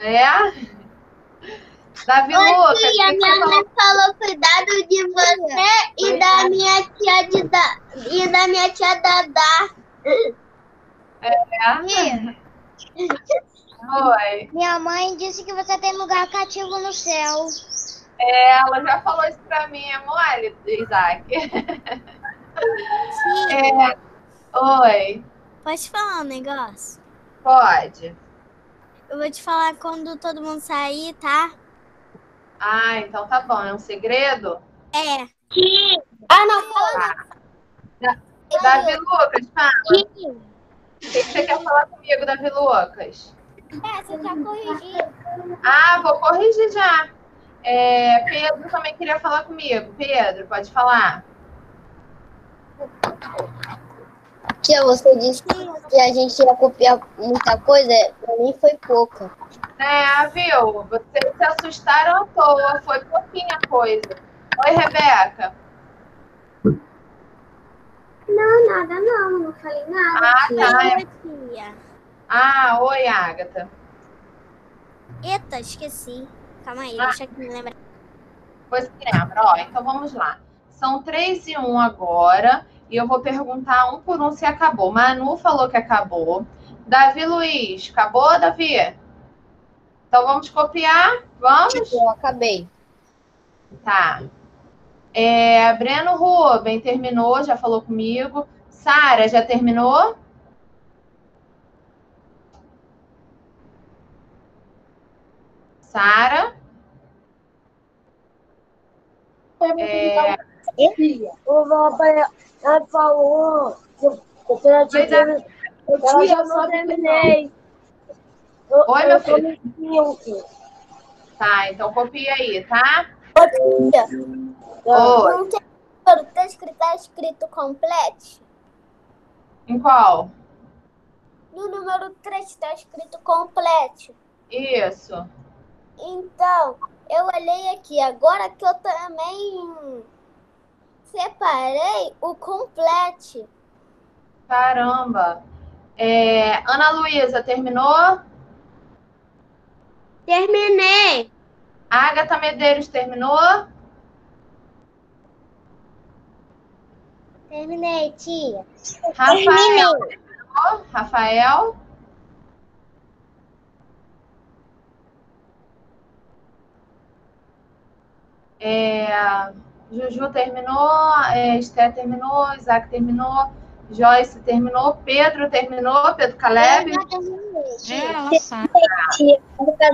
É? Davi Ô Lucas, tia, que minha mãe falou cuidado de você e da minha tia de da, e da minha tia Dadá. É? Oi. Minha mãe disse que você tem lugar cativo no céu. É, ela já falou isso pra mim, é mole, Isaac. É. Oi, Pode falar um negócio? pode. Eu vou te falar quando todo mundo sair, tá? Ah, então tá bom. É um segredo? É. Ah, não, fala. Davi Lucas, fala. O que você quer falar comigo, Davi Lucas? É, você já corrigiu. Ah, vou corrigir já. É, Pedro também queria falar comigo. Pedro, pode falar. Tia, você disse que a gente ia copiar muita coisa, pra mim foi pouca. É, viu? Vocês se assustaram à toa. Foi pouquinha coisa. Oi, Rebeca. Não, nada não, não falei nada. Ah, tia. tá. é-. Ah, oi, Agatha. Eita, esqueci. Calma aí, Ah. deixa eu me lembrar. Pois lembra, ó. Então vamos lá. São três e um agora. E eu vou perguntar um por um se acabou. Manu falou que acabou. Davi Luiz, acabou, Davi? Então vamos copiar? Vamos? Eu acabei. Tá. É, Breno Ruben terminou, já falou comigo. Sara, já terminou? Sara? É, ela falou que eu tinha Pois é. termi- Ela já não terminei. Eu, Oi, eu meu filho. Tá, então copia aí, tá? Tá. Oi. Não tem número, tá escrito, tá escrito complete? Em qual? No número 3 tá escrito complete. Isso. Então, eu olhei aqui, agora que eu também separei o complete. Caramba. É, Ana Luísa, terminou? Terminei. Agatha Medeiros, terminou? Terminei, tia. Rafael, terminou? Rafael? É, Juju terminou, é, Esté terminou, Isaac terminou, Joyce terminou, Pedro terminou, Pedro Caleb. É, ela sabe.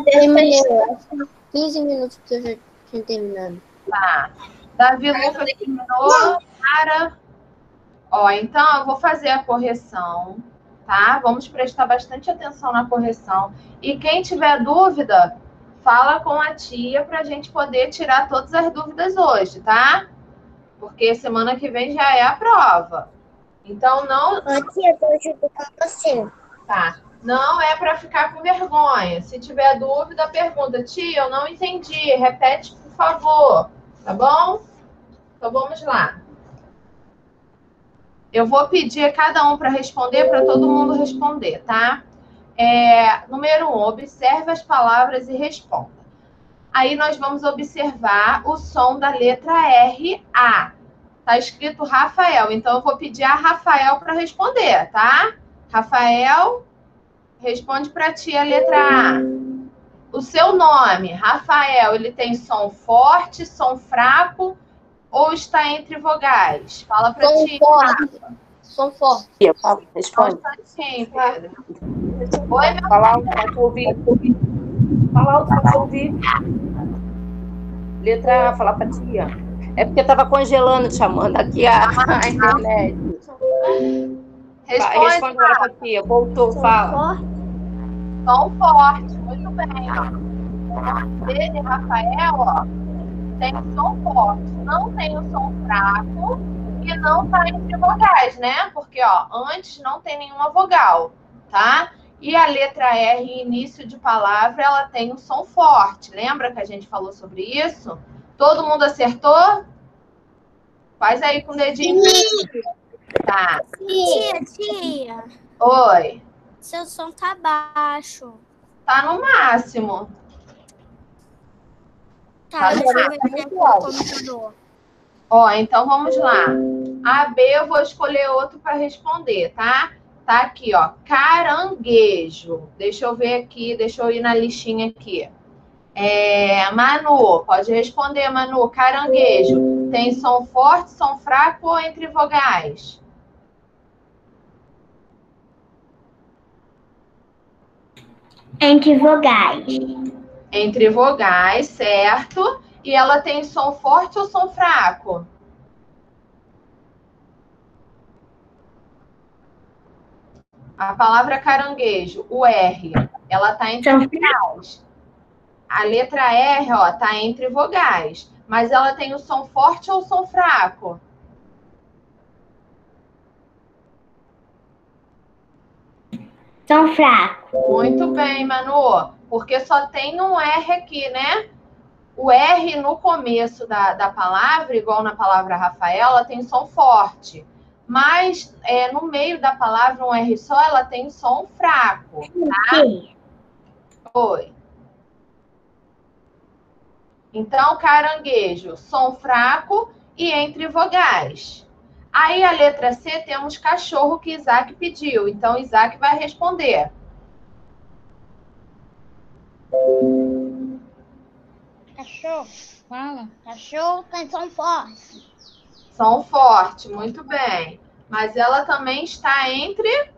Terminei. acho que 15 minutos que eu já tinha terminado. Tá. Davi Lucas terminou. Sara. Ó, então eu vou fazer a correção, tá? Vamos prestar bastante atenção na correção. E quem tiver dúvida, fala com a tia para a gente poder tirar todas as dúvidas hoje, tá? Porque semana que vem já é a prova. Então não, tia, tô junto com você. tá? Não é para ficar com vergonha. Se tiver dúvida, pergunta, tia, eu não entendi. Repete, por favor. Tá bom? Então vamos lá. Eu vou pedir a cada um para responder, para todo mundo responder, tá? É, número um, observe as palavras e responda. Aí nós vamos observar o som da letra R, A. Tá escrito Rafael, então eu vou pedir a Rafael para responder, tá? Rafael, responde para ti a letra A. O seu nome, Rafael, ele tem som forte, som fraco ou está entre vogais? Fala para Som ti. forte. Som forte. Tia, fala, responde. Constantinho, Pedro. Oi, meu Fala alto pra tu ouvir. Fala alto pra tu ouvir. Letra A, fala pra tia. É porque tava congelando, te chamando aqui a, a internet. Vai, Responde, responde agora. Voltou, fala. som forte. Muito bem, ó. Ele, Rafael, ó, tem som forte. Não tem o som fraco e não tá entre vogais, né? Porque, ó, antes não tem nenhuma vogal, tá? E a letra R, início de palavra, ela tem um som forte. Lembra que a gente falou sobre isso? Todo mundo acertou? Faz aí com o dedinho. Tá. Tia, tia, Oi. seu som tá baixo. Tá no máximo. Tá, Tá no computador. Ó, então vamos lá. A B eu vou escolher outro para responder, tá? Tá aqui, ó. Caranguejo. Deixa eu ver aqui, deixa eu ir na listinha aqui. É, Manu, pode responder, Manu. Caranguejo, tem som forte, som fraco ou entre vogais? Entre vogais. Entre vogais, certo. E ela tem som forte ou som fraco? A palavra caranguejo, o R, ela está entre vogais. A letra R, ó, tá entre vogais. Mas ela tem o som forte ou o som fraco? São fracos. Muito bem, Manu. Porque só tem um R aqui, né? O R no começo da, da palavra, igual na palavra Rafaela, tem som forte. Mas é, no meio da palavra, um R só, ela tem som fraco. Tá? Oi. Então, caranguejo, som fraco e entre vogais. Aí a letra C temos cachorro que Isaac pediu. Então, Isaac vai responder. Cachorro. Fala. Cachorro tem som forte. Som forte, muito bem. Mas ela também está entre.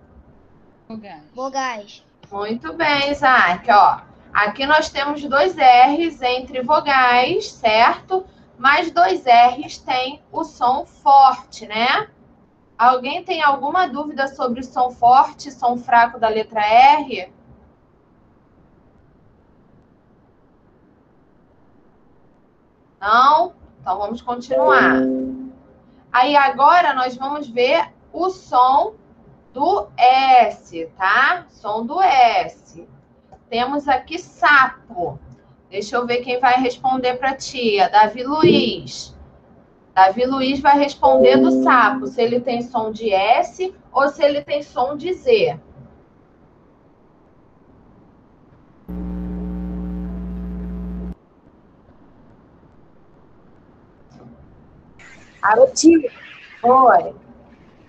Vogais. Vogais. Muito bem, Isaac. Ó, aqui nós temos dois R's entre vogais, certo? Mas dois R's têm o som forte, né? Alguém tem alguma dúvida sobre o som forte e som fraco da letra R? Não? Então vamos continuar. Aí agora nós vamos ver o som do S, tá? Som do S. Temos aqui sapo. Deixa eu ver quem vai responder para a tia. Davi Luiz. Davi Luiz vai responder do sapo, se ele tem som de S ou se ele tem som de Z. Alô, tia. Oi.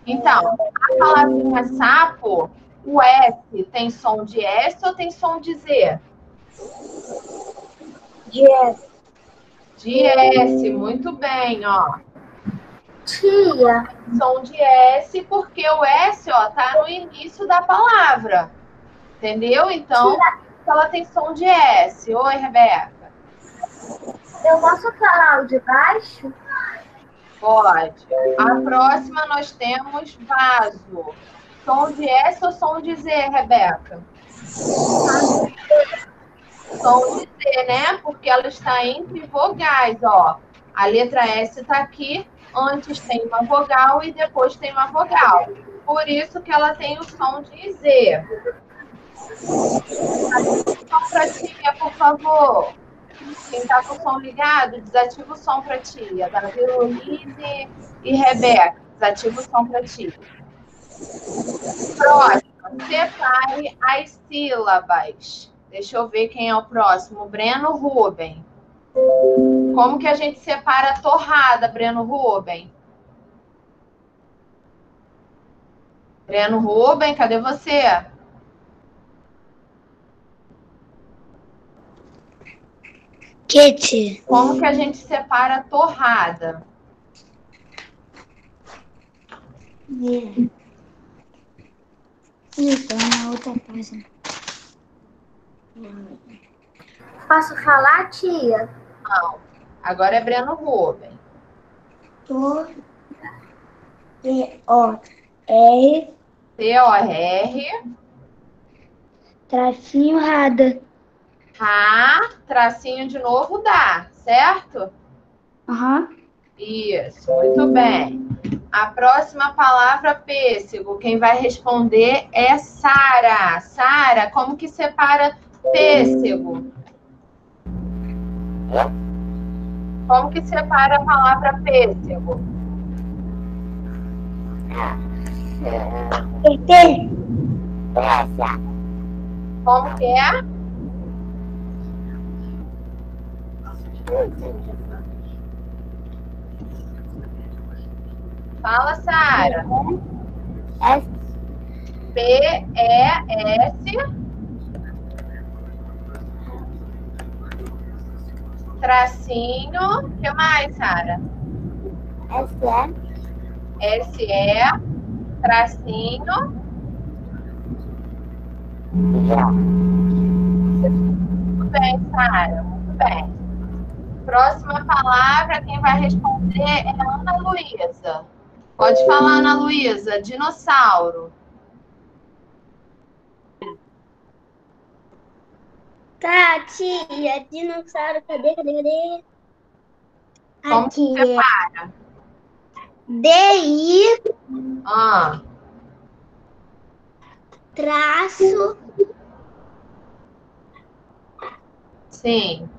Então, a palavrinha sapo, o S tem som de S ou tem som de Z? De S. De S, muito bem, ó. Tia, Som de S, porque o S, ó, tá no início da palavra. Entendeu? Então, ela tem som de S. Oi, Rebeca. eu posso falar o de baixo? Pode. A próxima nós temos vaso. Som de S ou som de Z, Rebeca? Som de Z, né? Porque ela está entre vogais, ó. A letra S está aqui, antes tem uma vogal e depois tem uma vogal. Por isso que ela tem o som de Z. Som pra tia, por favor. Quem está com o som ligado, desativa o som para tia. Davi Luiz e Rebeca, desativa o som para tia. Próximo, separe as sílabas. Deixa eu ver quem é o próximo. Breno Ruben. Como que a gente separa a torrada, Breno Ruben? Breno Ruben, cadê você? Kit. Como que a gente separa a torrada? Isso, na outra página. Posso falar, tia? Não. Agora é Breno Ruben. Tor. T O R T-O-R, tracinho rada. Rá, tracinho de novo, dá, certo? Aham. Isso, muito bem. A próxima palavra, pêssego, quem vai responder é Sara. Sara, como que separa pêssego? Como que separa a palavra pêssego? Como que é? Fala, Sara. S. P-E-S. Tracinho. O que mais, Sara? S. S-E. Tracinho. Muito bem, Sara. Muito bem. Próxima palavra, quem vai responder é Ana Luísa. Pode falar, Ana Luísa. Dinossauro. Tá, tia. Dinossauro, cadê, cadê, cadê? Como se separa? DI. Ah. Traço. Sim.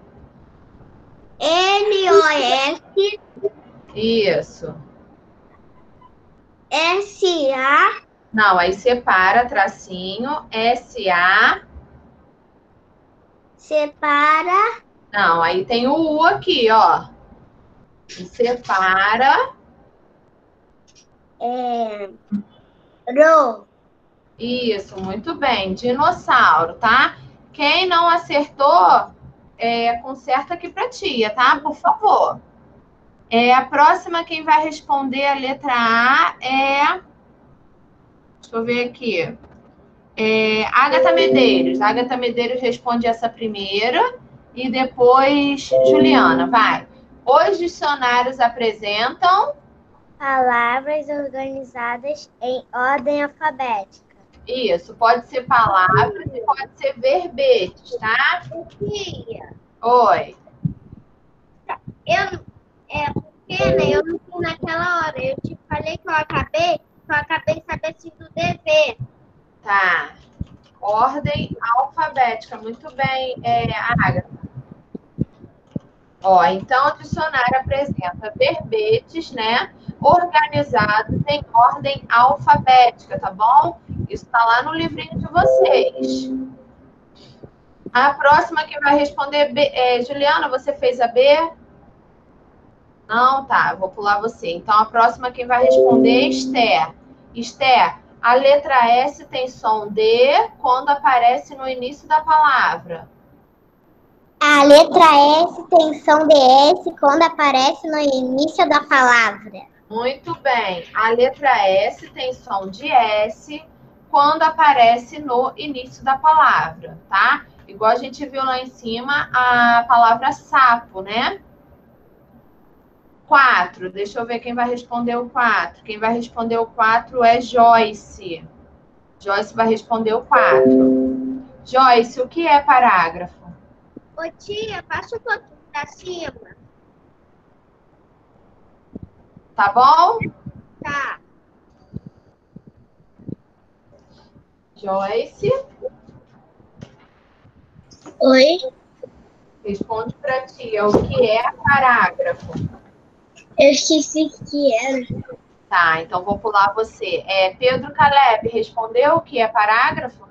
N-O-S. Isso. S-A, Não, aí separa, tracinho, S-A. separa, Não, aí tem o U aqui, ó. Separa. é, ro, Isso, muito bem. Dinossauro, tá? Quem não acertou, é, conserta aqui pra tia, tá? Por favor. É, a próxima, quem vai responder a letra A é. Deixa eu ver aqui. É, Agatha Medeiros. Agatha Medeiros responde essa primeira. E depois Juliana, vai. Os dicionários apresentam. palavras organizadas em ordem alfabética. Isso, pode ser palavras e pode ser verbetes, tá? Oi. eu, é porque, né, eu não fui naquela hora, eu te falei que eu acabei, que eu acabei assim do dever. Tá. Ordem alfabética. Muito bem, é, Agatha. Ó, então o dicionário apresenta verbetes, né? Organizados em ordem alfabética, tá bom? Isso tá lá no livrinho de vocês. A próxima que vai responder, é, Juliana, você fez a B? Não, tá, vou pular você. Então a próxima quem vai responder é Esther. Esther, a letra S tem som D quando aparece no início da palavra. A letra S tem som de S quando aparece no início da palavra. Muito bem. A letra S tem som de S quando aparece no início da palavra, tá? Igual a gente viu lá em cima a palavra sapo, né? Quatro. Deixa eu ver quem vai responder o quatro. Quem vai responder o quatro é Joyce. Joyce vai responder o quatro. Joyce, o que é parágrafo? Ô tia, passa um pouquinho pra cima. Tá bom? Tá. Joyce, Oi? responde pra tia o que é parágrafo. Eu esqueci o que era. Tá, então vou pular você. É, Pedro Caleb respondeu o que é parágrafo?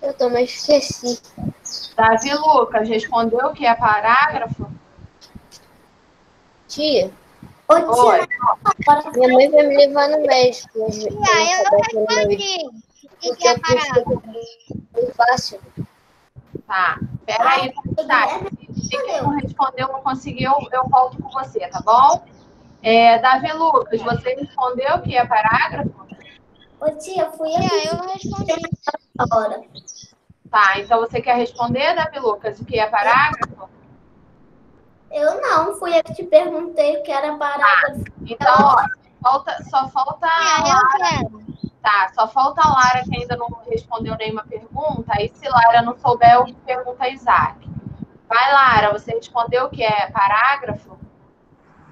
Eu também esqueci. Davi Lucas respondeu o que é parágrafo? Tia, Ô Oi. minha mãe vai me levar no médico. tia, eu médico, respondi. O que, Porque que é parágrafo? que foi fácil. Tá, peraí, tá. Se quem não respondeu, não conseguiu, eu volto com você, tá bom? É, Davi Lucas, você respondeu o que é parágrafo? Ô tia, fui eu que eu respondi. Agora. Tá, então você quer responder, Davi Lucas, o que é parágrafo? Eu não, fui eu que te perguntei o que era parágrafo. Então, ó, falta, só falta a Lara. quero. Tá, só falta a Lara que ainda não respondeu nenhuma pergunta. Aí, se Lara não souber, eu pergunto a Isaac. Vai, Lara, você respondeu o que é parágrafo?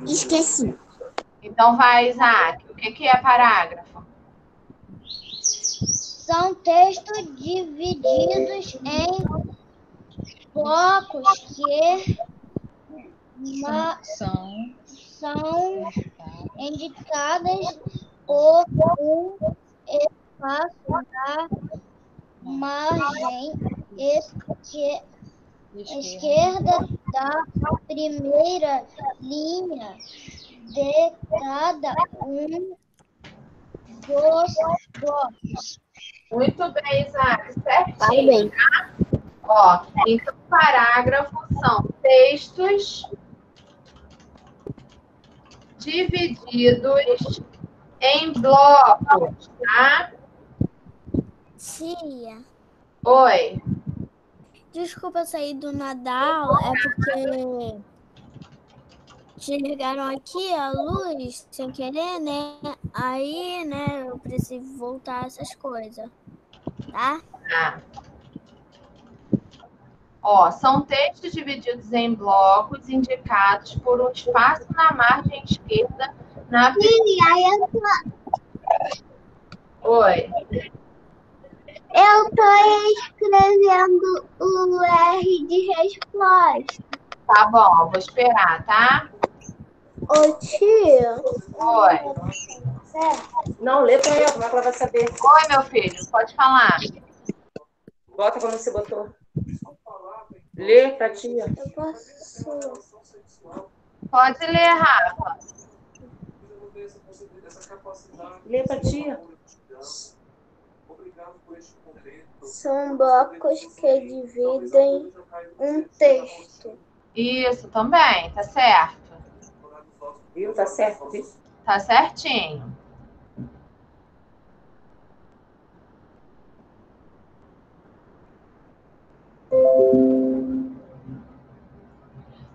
Esqueci. Então vai, Isaac. O que, que é parágrafo? São textos divididos em blocos que São. são indicadas por um espaço na margem esque- esquerda da primeira linha de cada um dos blocos. Muito bem, Isaac. Certinho. Parabéns. Ó, então, parágrafo são textos divididos em blocos, tá? Tia, Oi. Desculpa sair do Nadal, é porque chegaram aqui a luz sem querer, né? Aí, né, eu preciso voltar essas coisas, tá? Tá. Ó, são textos divididos em blocos indicados por um espaço na margem esquerda na Sim, aí eu tô, Oi. Eu tô escrevendo o R de resposta. Tá bom, vou esperar, tá? Ô tia, Oi. Não, lê pra ela, como é que ela vai saber? Oi, meu filho, pode falar. Bota como você botou. Lê pra tia. eu posso. Pode ler, Rafa. Lê pra tia. São blocos que dividem um texto. Isso, também, tá certo. Viu? Tá certo? Tá certinho.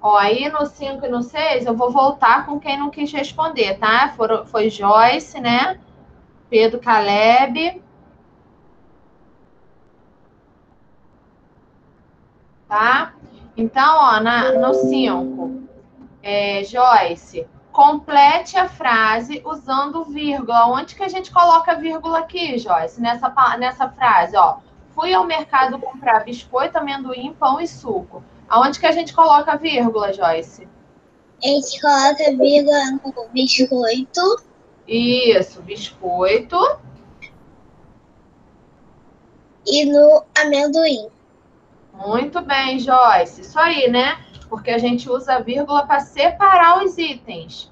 Ó, aí no 5 e no 6 eu vou voltar com quem não quis responder, tá? Foram, foi Joyce, né? Pedro Caleb. Tá? Então, ó, na, no 5, é, Joyce, complete a frase usando vírgula. Onde que a gente coloca vírgula aqui, Joyce? Nessa, nessa frase, ó. Fui ao mercado comprar biscoito, amendoim, pão e suco. Aonde que a gente coloca vírgula, Joyce? A gente coloca vírgula no biscoito. Isso, biscoito. E no amendoim. Muito bem, Joyce. Isso aí, né? Porque a gente usa a vírgula para separar os itens.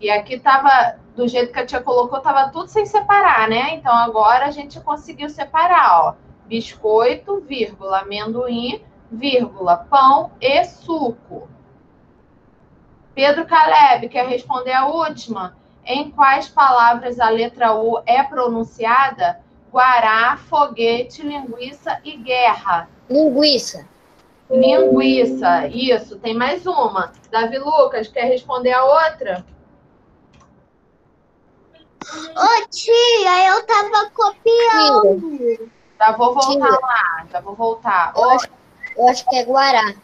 E aqui tava, do jeito que a tia colocou, tava tudo sem separar, né? Então agora a gente conseguiu separar, ó. Biscoito, vírgula, amendoim, vírgula, pão e suco. Pedro Caleb quer responder a última. Em quais palavras a letra U é pronunciada? Guará, foguete, linguiça e guerra. Linguiça. Linguiça, isso, tem mais uma. Davi Lucas, quer responder a outra? Ô tia, eu tava copiando. Já vou voltar Tia. lá, já vou voltar. Eu acho, eu acho que é Guará.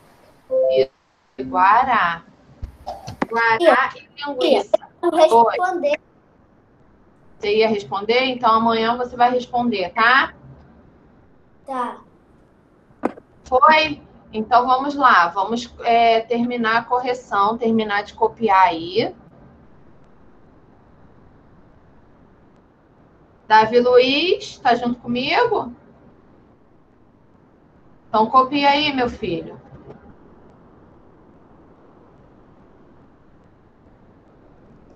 Guará. Guará e linguiça. Responder. Você ia responder? Então amanhã você vai responder, tá? Tá. Foi? Então vamos lá, vamos é, terminar a correção, terminar de copiar aí. Davi Luiz, tá junto comigo? Então copia aí, meu filho.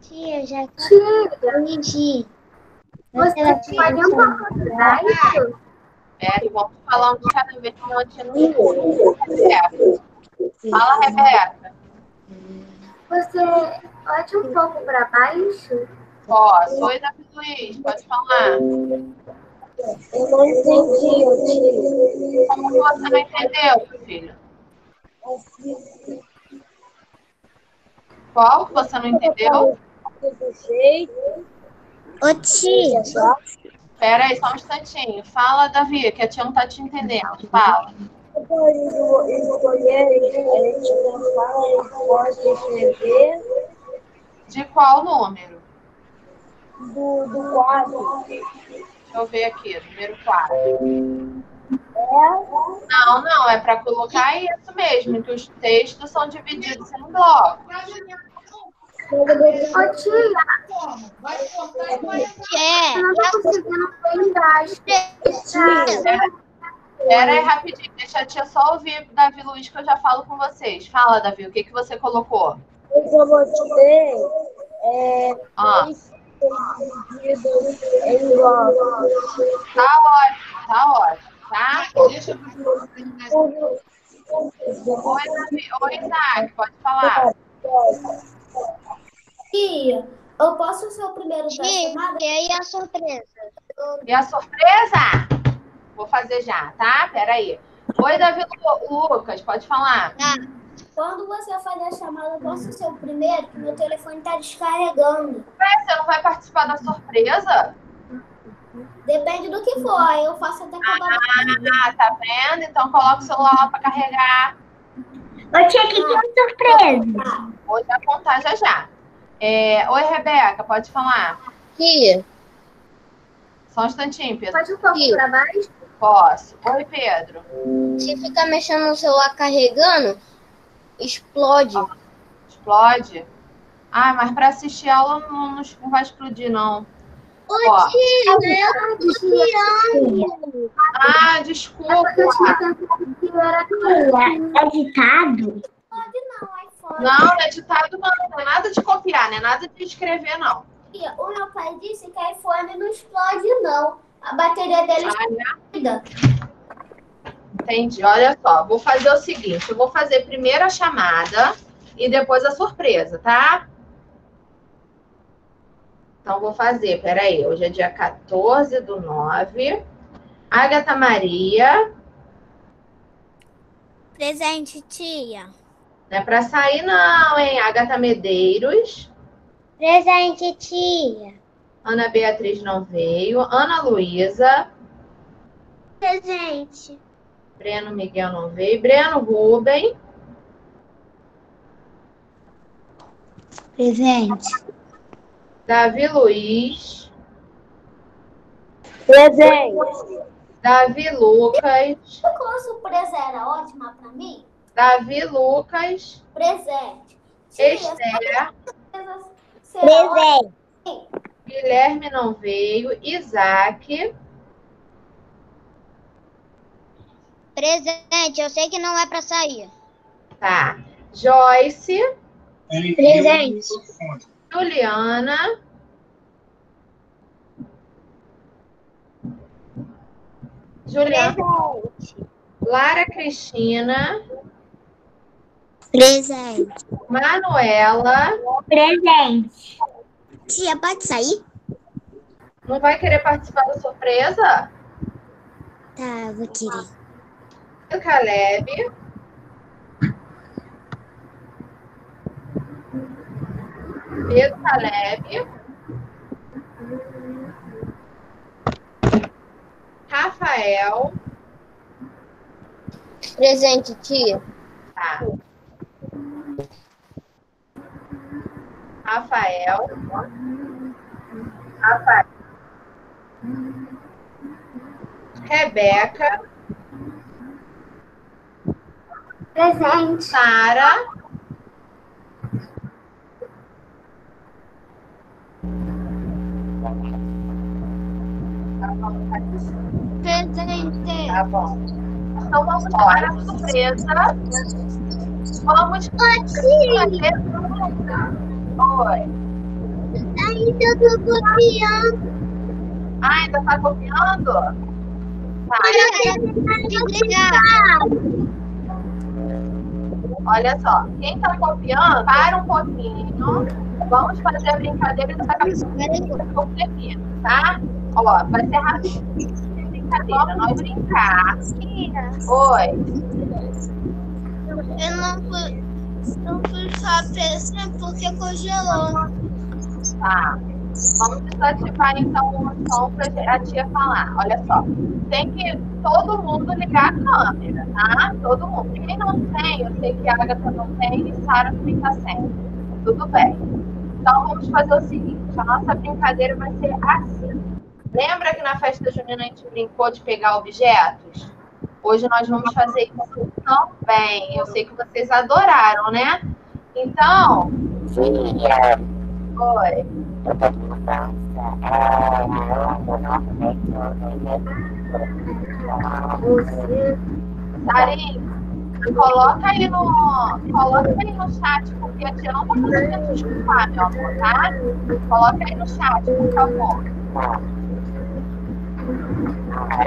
Tia, já Tia, corrigi. você pode um pouco mais? É, e vamos falando de cada vez um monte no. Rebeca. Fala, Rebeca. Você pode um pouco para baixo? Posso. Oi, Davi Luiz, pode falar. Eu não entendi, tia. Como você não entendeu, meu filho? Qual você não entendeu? Do jeito. Ô tia, Pera aí, só um instantinho. Fala, Davi, que a tia não tá te entendendo. Fala. De qual número? do, do quadro. Deixa eu ver aqui, número 4. É, Não, não, é para colocar isso mesmo, que os textos são divididos em blocos. Ô tia, é. eu não tô conseguindo ver embaixo. Pera aí, rapidinho, deixa a tia só ouvir Davi Luiz, que eu já falo com vocês. Fala, Davi, o que, que você colocou? o eu botei é Ah, em tá ótimo, tá ótimo, tá? Deixa eu ver. Oi, Davi. Oi, Isaac, pode falar. Tia, eu posso ser o primeiro da Tia, chamada? e aí a surpresa? E a surpresa? Vou fazer já, tá? Pera aí. Oi, Davi Lu- Lucas, pode falar. Quando você fazer a chamada, eu posso ser o primeiro, que meu telefone tá descarregando. Ué, Você não vai participar da surpresa? Depende do que for, eu faço até acabar. Ah, tá vendo? Então coloca o celular lá pra carregar. Ô, tia, o que, que é surpresa? Vou já contar já já. É, Oi, Rebeca, pode falar? Tia, Só um instantinho, Pedro. Pode um pouco para baixo? Posso. Oi, Pedro. se ficar mexendo no celular carregando, explode. Explode? Ah, mas para assistir aula não, não, não vai explodir, não. Ô, Ó. tia, eu tô copiando. Ah, desculpa. Eu era É ditado? Não, iPhone. Não, não é ditado, não. Não é nada de copiar, não é nada de escrever, não. Tia, O meu pai disse que iPhone não explode, não. A bateria dele Ah, né? cuida. Entendi. Olha só, vou fazer o seguinte: eu vou fazer primeiro a chamada e depois a surpresa, tá? Então, vou fazer, peraí, hoje é dia 14 do 9. Agatha Maria, Presente, tia. não é pra sair, não, hein? Agatha Medeiros, Presente, tia. Ana Beatriz não veio, Ana Luísa, Presente. Breno Miguel não veio, Breno Rubem, Presente. Davi Luiz, Presente. Davi Lucas, Qual surpresa era ótima pra mim? Davi Lucas, Presente. Esther, ótima? Guilherme não veio, Isaac, Presente, eu sei que não é pra sair. tá, Joyce, Presente. Juliana, Juliana, Lara Cristina, Presente. Manuela, Presente. Tia, pode sair? não vai querer participar da surpresa? Tá, vou querer. O Caleb, Pedro Caleb, Rafael, Presente, tia. tá. Rafael, Rafael, Rebeca, presente. Sara, Presente. Tá bom. Então vamos para a surpresa. Vamos fazer. Oi. Ainda eu tô copiando. Ah, ainda tá copiando? Tá. Olha só, quem tá copiando, para um pouquinho. Vamos fazer a brincadeira do complemento, tá? Ó, vai ser rapidinho. Brincadeira, nós brincar. Oi. Eu não fui, não fui fazer porque congelou. Tá. Vamos desativar então o som para a tia falar. Olha só. Tem que todo mundo ligar a câmera, tá? Todo mundo. Quem não tem, eu sei que a Agatha não tem e Sara também tá sem. Tudo bem. Então vamos fazer o seguinte: a nossa brincadeira vai ser assim. Lembra que na festa junina a gente brincou de pegar objetos? Hoje nós vamos fazer isso também. Eu sei que vocês adoraram, né? Então. Oi. Sarinho, coloca aí no. Coloca aí no chat, porque a tia não tá conseguindo te escutar, meu amor, tá? Coloca aí no chat, por favor.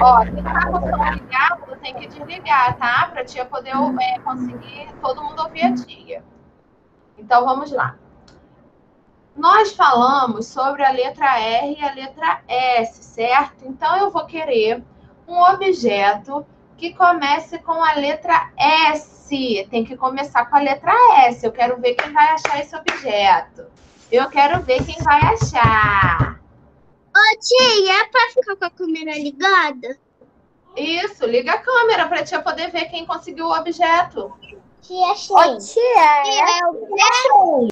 Ó, quem tá com o som ligado tem que desligar, tá? Pra tia poder é, conseguir todo mundo ouvir a tia. Então vamos lá. Nós falamos sobre a letra R e a letra S, certo? Então eu vou querer um objeto que comece com a letra S. Tem que começar com a letra S. Eu quero ver quem vai achar esse objeto. Eu quero ver quem vai achar. Ô, tia, é pra ficar com a câmera ligada? Isso, liga a câmera para a tia poder ver quem conseguiu o objeto. Tia, Ô, tia, Tia, é eu quero.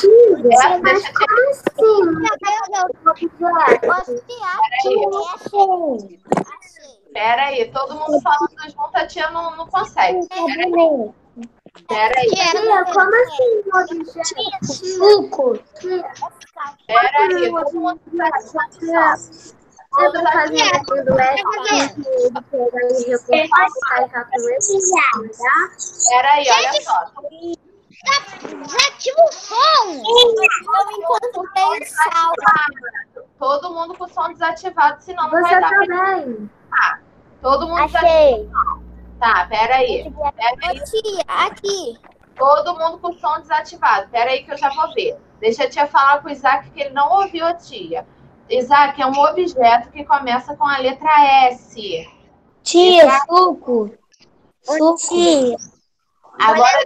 Tia, tia- Achei. Pera aí, todo mundo falando junto, a tia não, não consegue. Pera aí, Tia, como assim, objeto? Suco. pera aí, todo mundo Eu tô fazendo aqui do S, ele pega e recurso, sai calculando, tá? Pera aí, olha só. Desativa o som. Eu encontrei o sal. Todo mundo com o som desativado, senão não Você vai dar pra também. Todo mundo desativado. Tá, pera aí. Pera aí. Tia, aqui. Todo mundo com o som desativado. Pera aí que eu já vou ver. Deixa a tia falar com o Isaac que ele não ouviu a tia. Isaac é um objeto que começa com a letra S. Tia, suco. Suco. Agora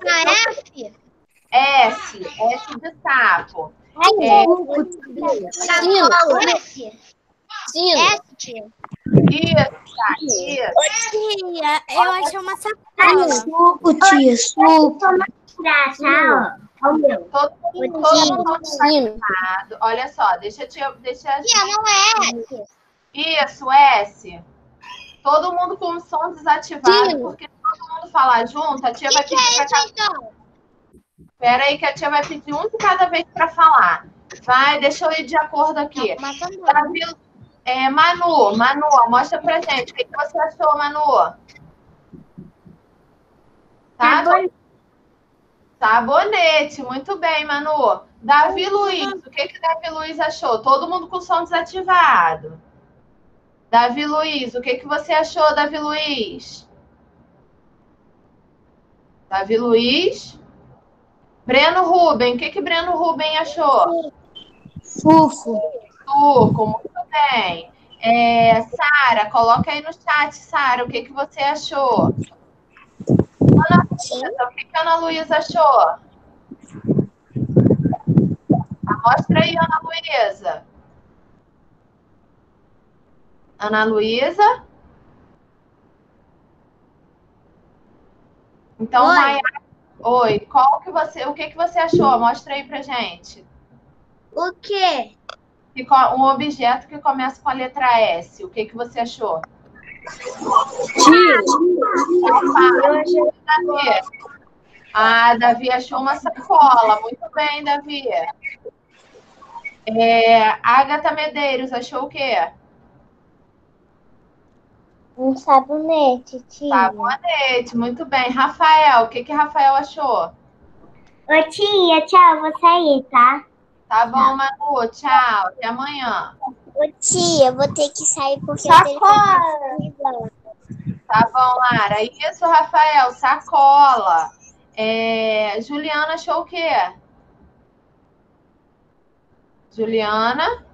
F. S. S de sapo. Sino. Sino. S. Isso, tá, isso. Ô, tia, eu achei uma sacola. Suco, tia, suco. Todo mundo, todo mundo desativado. Olha só, deixa a tia. Deixa a Tia, não é. Isso, S. Todo mundo com o som desativado, Sim. porque todo mundo falar junto, a tia vai O que pedir é pra isso, então? Pera aí que a tia vai pedir um de cada vez para falar. Vai, deixa eu ir de acordo aqui. Matando. Davi, é, Manu, Manu, mostra pra gente. O que, que você achou, Manu? Tá? Sabonete, muito bem, Manu. Davi Luiz, o que, que Davi Luiz achou? Todo mundo com som desativado. Davi Luiz, o que, que você achou, Davi Luiz? Davi Luiz? Breno Ruben, o que, que Breno Ruben achou? Suco. Suco, muito bem. É, Sara, coloca aí no chat, Sara, o que, que você achou? Ana Luísa, o que, que a Ana Luísa achou? Ah, Mostra aí, Ana Luísa. Ana Luísa? Então, Oi. Oi, qual que você, o que, que você achou? Mostra aí pra gente. O quê? Que Um objeto que começa com a letra S. O que, que você achou? Davi. Ah, Davi achou uma sacola. Muito bem, Davi. É, Agatha Medeiros achou o quê? Um sabonete, tia. Sabonete. Muito bem. Rafael, o que, que Rafael achou? Ô, tia, tchau, vou sair, tá? Tá bom, Manu. Tchau. Até amanhã. Ô, tia, vou ter que sair porque Sacola. Tá bom, Lara. Isso, Rafael. Sacola. É, Juliana achou o quê? Juliana?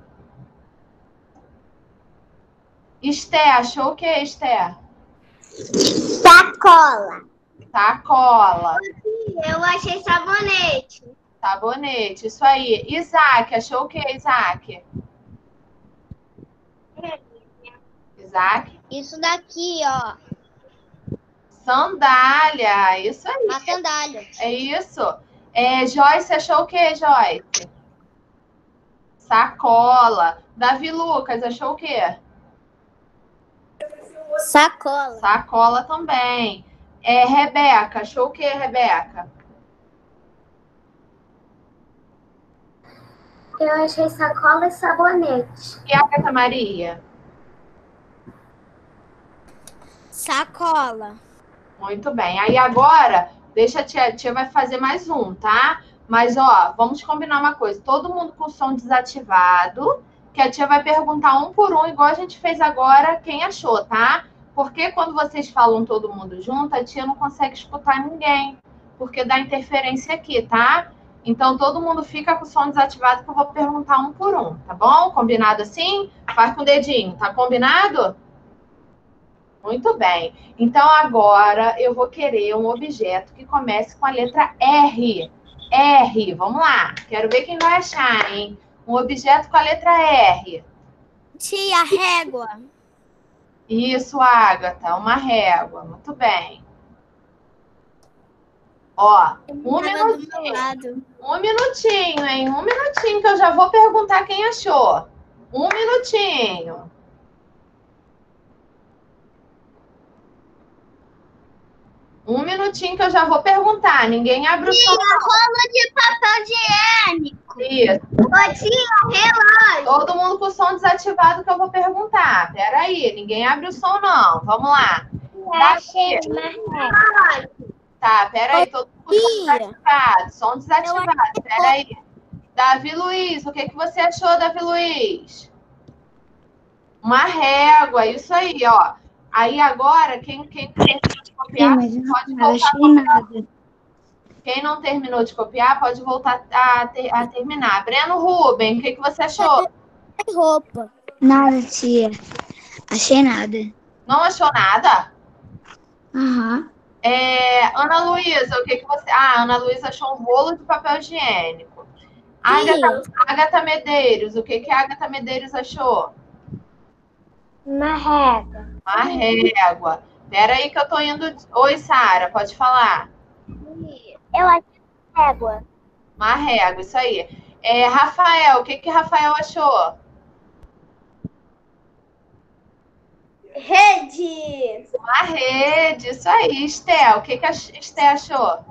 Esté, achou o quê, Esté? Sacola. Sacola. Eu achei sabonete. Sabonete, isso aí. Isaac, achou o quê, Isaac? Isaac? Isso daqui, ó. Sandália, isso aí. Uma sandália. É isso. É, Joyce, achou o quê, Joyce? Sacola. Davi Lucas, achou o quê? Sacola. Sacola também. É, Rebeca, achou o quê, Rebeca? Eu achei sacola e sabonete. E a Agatha Maria? Sacola. Muito bem. Aí agora, deixa a tia, a tia vai fazer mais um, tá? Mas, ó, vamos combinar uma coisa. Todo mundo com o som desativado, que a tia vai perguntar um por um, igual a gente fez agora, quem achou, tá? Porque quando vocês falam todo mundo junto, a tia não consegue escutar ninguém, porque dá interferência aqui, tá? Então, todo mundo fica com o som desativado, que eu vou perguntar um por um, tá bom? Combinado assim? Faz com o dedinho, tá combinado? Muito bem. Então, agora eu vou querer um objeto que comece com a letra R. R, vamos lá. Quero ver quem vai achar, hein? Um objeto com a letra R. Tia, régua. Isso, Agatha, uma régua. Muito bem. Ó, um do meu minutinho. Um minutinho, hein? Um minutinho que eu já vou perguntar quem achou. Um minutinho. Um minutinho que eu já vou perguntar. Ninguém abre o som. Rolo de papel higiênico. Isso. Tia, relógio. Todo mundo com o som desativado que eu vou perguntar. Peraí, ninguém abre o som, não. Vamos lá. Achei régua. Tá, peraí, todo mundo Tia. desativado. Som desativado, peraí. Davi Luiz, o que, que você achou, Davi Luiz? Uma régua, isso aí, ó. Aí agora, quem, quem terminou de copiar, Sim, pode voltar. achei nada. Quem não terminou de copiar, pode voltar a, ter- a terminar. Breno Ruben, o que, que você achou? Roupa. Nada, tia. Achei nada. Não achou nada? Aham. É, Ana Luísa, o que, que você. Ah, Ana Luísa achou um rolo de papel higiênico. Agatha, Agatha Medeiros, o que, que a Agatha Medeiros achou? Uma régua. Uma régua. Pera aí que eu tô indo. Oi, Sara, pode falar. Eu achei régua. Uma régua, isso aí. É, Rafael, o que, que Rafael achou? Rede. Uma rede, isso aí. Esté, o que, que a Esté achou?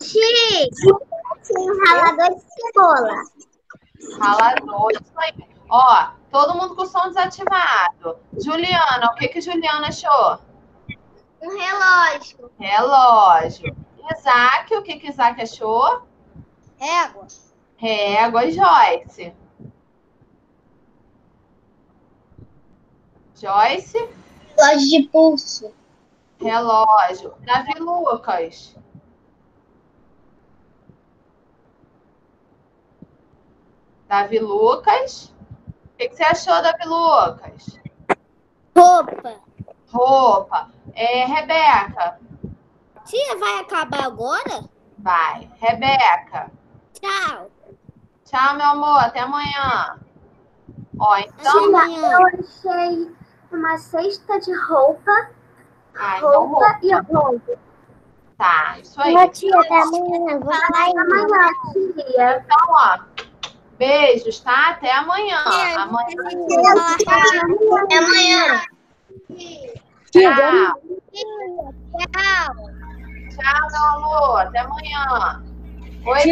Tinha um ralador de cebola. Ralador, isso aí. Ó, todo mundo com o som desativado. Juliana, o que, que Juliana achou? Um relógio. Relógio. Isaac, o que, que Isaac achou? Régua. Régua e Joyce. Joyce, Relógio de pulso. relógio. Davi Lucas. Davi Lucas. O que, que você achou, Davi Lucas? Roupa. Roupa. É, Rebeca. Tia, vai acabar agora? Vai. Rebeca. Tchau. Tchau, meu amor. Até amanhã. Ó, então. Até amanhã. Uma cesta de roupa, Ah, então roupa e roupa. Tá, isso aí. Uma tia da manhã. Vou sair. Amanhã, tia. Então, ó. Beijos, tá? Até amanhã. Amanhã. Até amanhã. Tchau. Tchau. Tchau, meu amor. Até amanhã. Oi,